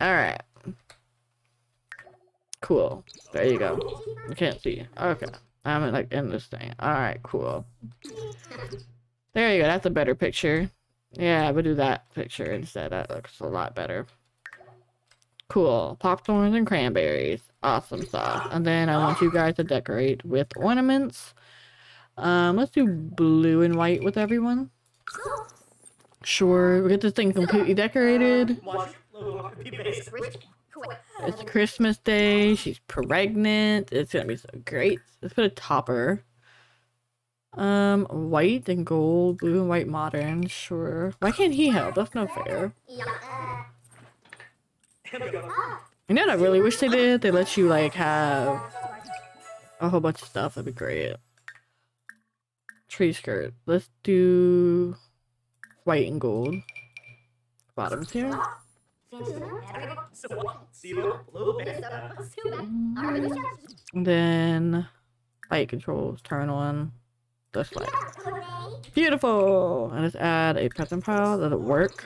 Alright. Cool. There you go. I can't see. Okay. I'm like in this thing. Alright, cool. There you go. That's a better picture. Yeah, we'll do that picture instead. That looks a lot better. Cool. Popcorns and cranberries. Awesome sauce. And then I want you guys to decorate with ornaments. Um, let's do blue and white with everyone. Sure, we get this thing completely decorated. It's Christmas Day. She's pregnant. It's gonna be so great. Let's put a topper. Um, white and gold, blue and white modern. Sure. Why can't he help? That's no fair. You know what I really wish they did? They let you like have a whole bunch of stuff. That'd be great. Tree skirt. Let's do white and gold. Bottoms here. And then light controls turn on this light. Beautiful! And let's add a present pile. Does it work?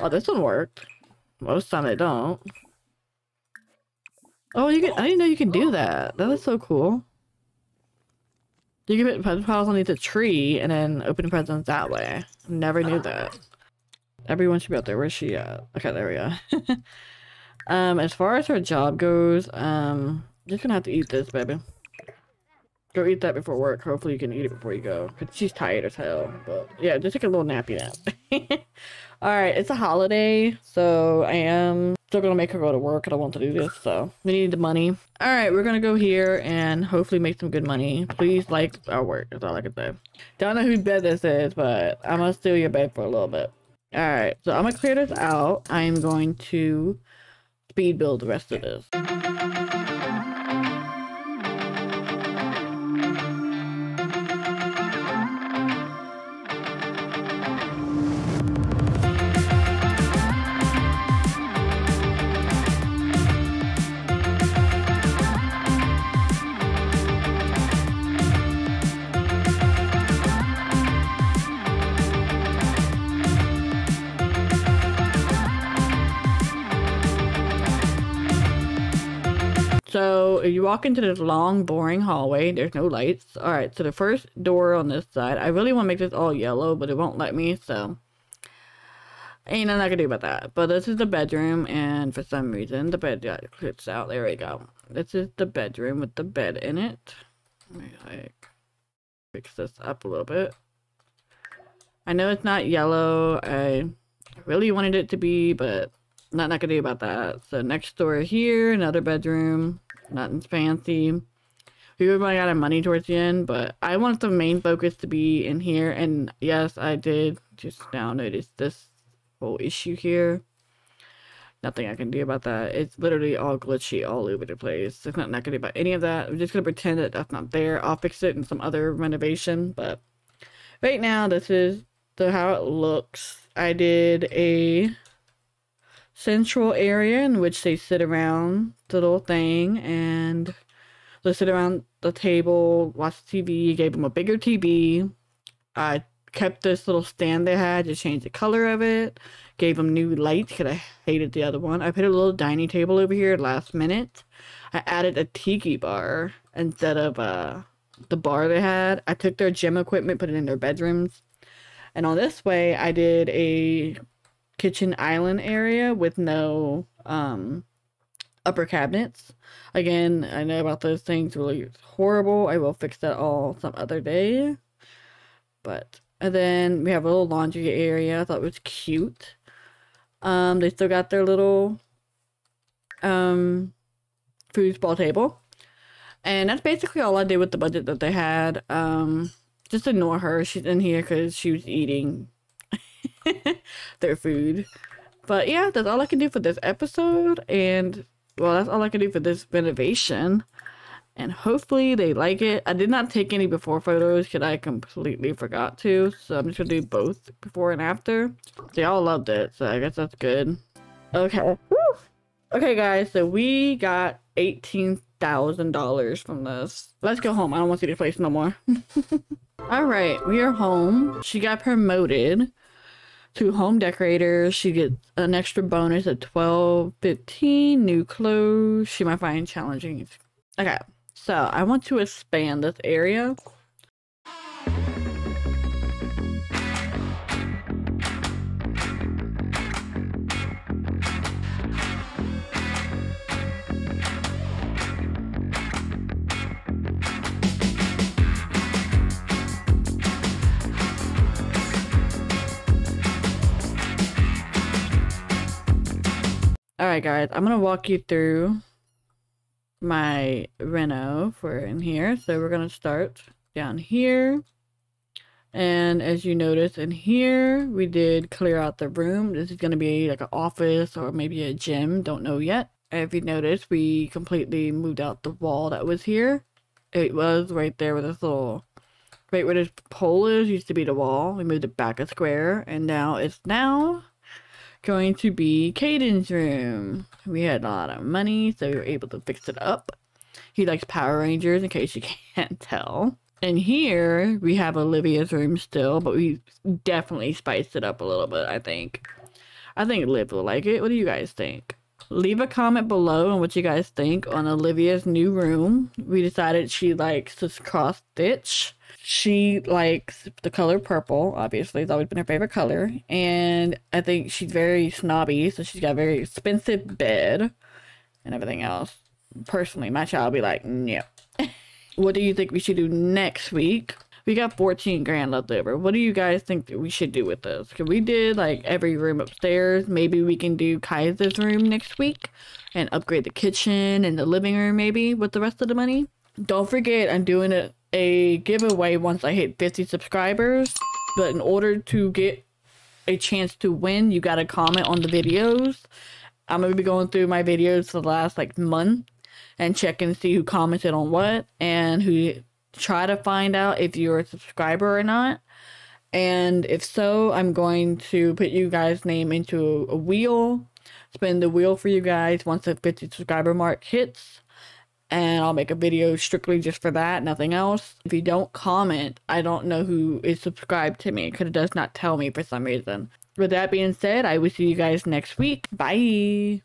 Oh, this one worked. Most time they don't. Oh, you can. I didn't know you can do that. That is so cool. You can put present piles underneath a tree and then open presents that way. Never knew that. Everyone should be out there. Where's she at? Okay, there we go. um, as far as her job goes, um, just gonna have to eat this, baby. Go eat that before work. Hopefully you can eat it before you go. Cause she's tired as hell. But yeah, just take a little nappy nap. Alright, it's a holiday, so I am still gonna make her go to work and I want to do this, so we need the money. Alright, we're gonna go here and hopefully make some good money. Please like our work, that's all I can say. Don't know whose bed this is, but I'm gonna steal your bed for a little bit. Alright, so I'm gonna clear this out. I'm going to speed build the rest of this. You walk into this long, boring hallway. There's no lights. All right, so the first door on this side. I really want to make this all yellow, but it won't let me. So ain't nothing I can do about that. But this is the bedroom, and for some reason the bed got clips out. There we go. This is the bedroom with the bed in it. Let me like fix this up a little bit. I know it's not yellow. I really wanted it to be, but not not gonna do about that. So next door here, another bedroom, nothing fancy. We would run out of money towards the end, but I want the main focus to be in here. And yes, I did just now notice this whole issue here. Nothing I can do about that. It's literally all glitchy all over the place. It's not, not gonna do about any of that. I'm just gonna pretend that that's not there. I'll fix it in some other renovation, but right now this is the how it looks. I did a central area in which they sit around the little thing and they sit around the table, watch TV, gave them a bigger TV. I kept this little stand they had, to change the color of it, gave them new lights because I hated the other one. I put a little dining table over here last minute. I added a tiki bar instead of uh, the bar they had. I took their gym equipment, put it in their bedrooms. And on this way, I did a kitchen island area with no um, upper cabinets. Again, I know about those things really horrible. I will fix that all some other day. But and then we have a little laundry area. I thought it was cute. Um, they still got their little um foosball table. And that's basically all I did with the budget that they had. Um, just ignore her. She's in here because she was eating their food. But yeah, that's all I can do for this episode. And well, that's all I can do for this renovation. And hopefully they like it. I did not take any before photos because I completely forgot to. So I'm just going to do both before and after. They all loved it. So I guess that's good. Okay. Woo! Okay, guys. So we got $18,000 from this. Let's go home. I don't want to see the place no more. all right. We are home. She got promoted to home decorators. She gets an extra bonus at 12, 15 new clothes. She might find challenging. Okay, so I want to expand this area. Alright guys, I'm gonna walk you through my reno for in here. So we're gonna start down here. And as you notice in here, we did clear out the room. This is gonna be like an office or maybe a gym, don't know yet. If you notice, we completely moved out the wall that was here. It was right there with this little right where this pole is used to be the wall. We moved it back a square and now it's now going to be Kaiden's room. We had a lot of money, so we were able to fix it up. He likes Power Rangers, in case you can't tell. And here we have Olivia's room still, but we definitely spiced it up a little bit, I think. I think Liv will like it. What do you guys think? Leave a comment below on what you guys think on Olivia's new room. We decided she likes this cross stitch. She likes the color purple, obviously. It's always been her favorite color. And I think she's very snobby, so she's got a very expensive bed and everything else. Personally, my child be like, no. what do you think we should do next week? We got 14 grand left over. What do you guys think that we should do with this? Because we did like every room upstairs. Maybe we can do Kaiser's room next week and upgrade the kitchen and the living room maybe with the rest of the money. Don't forget, I'm doing a, a giveaway once I hit 50 subscribers. But in order to get a chance to win, you got to comment on the videos. I'm to be going through my videos for the last like month and check and see who commented on what and who try to find out if you're a subscriber or not. And if so, I'm going to put you guys' name into a wheel, spin the wheel for you guys once the 50 subscriber mark hits and I'll make a video strictly just for that, nothing else. If you don't comment, I don't know who is subscribed to me because it does not tell me for some reason. With that being said, I will see you guys next week. Bye.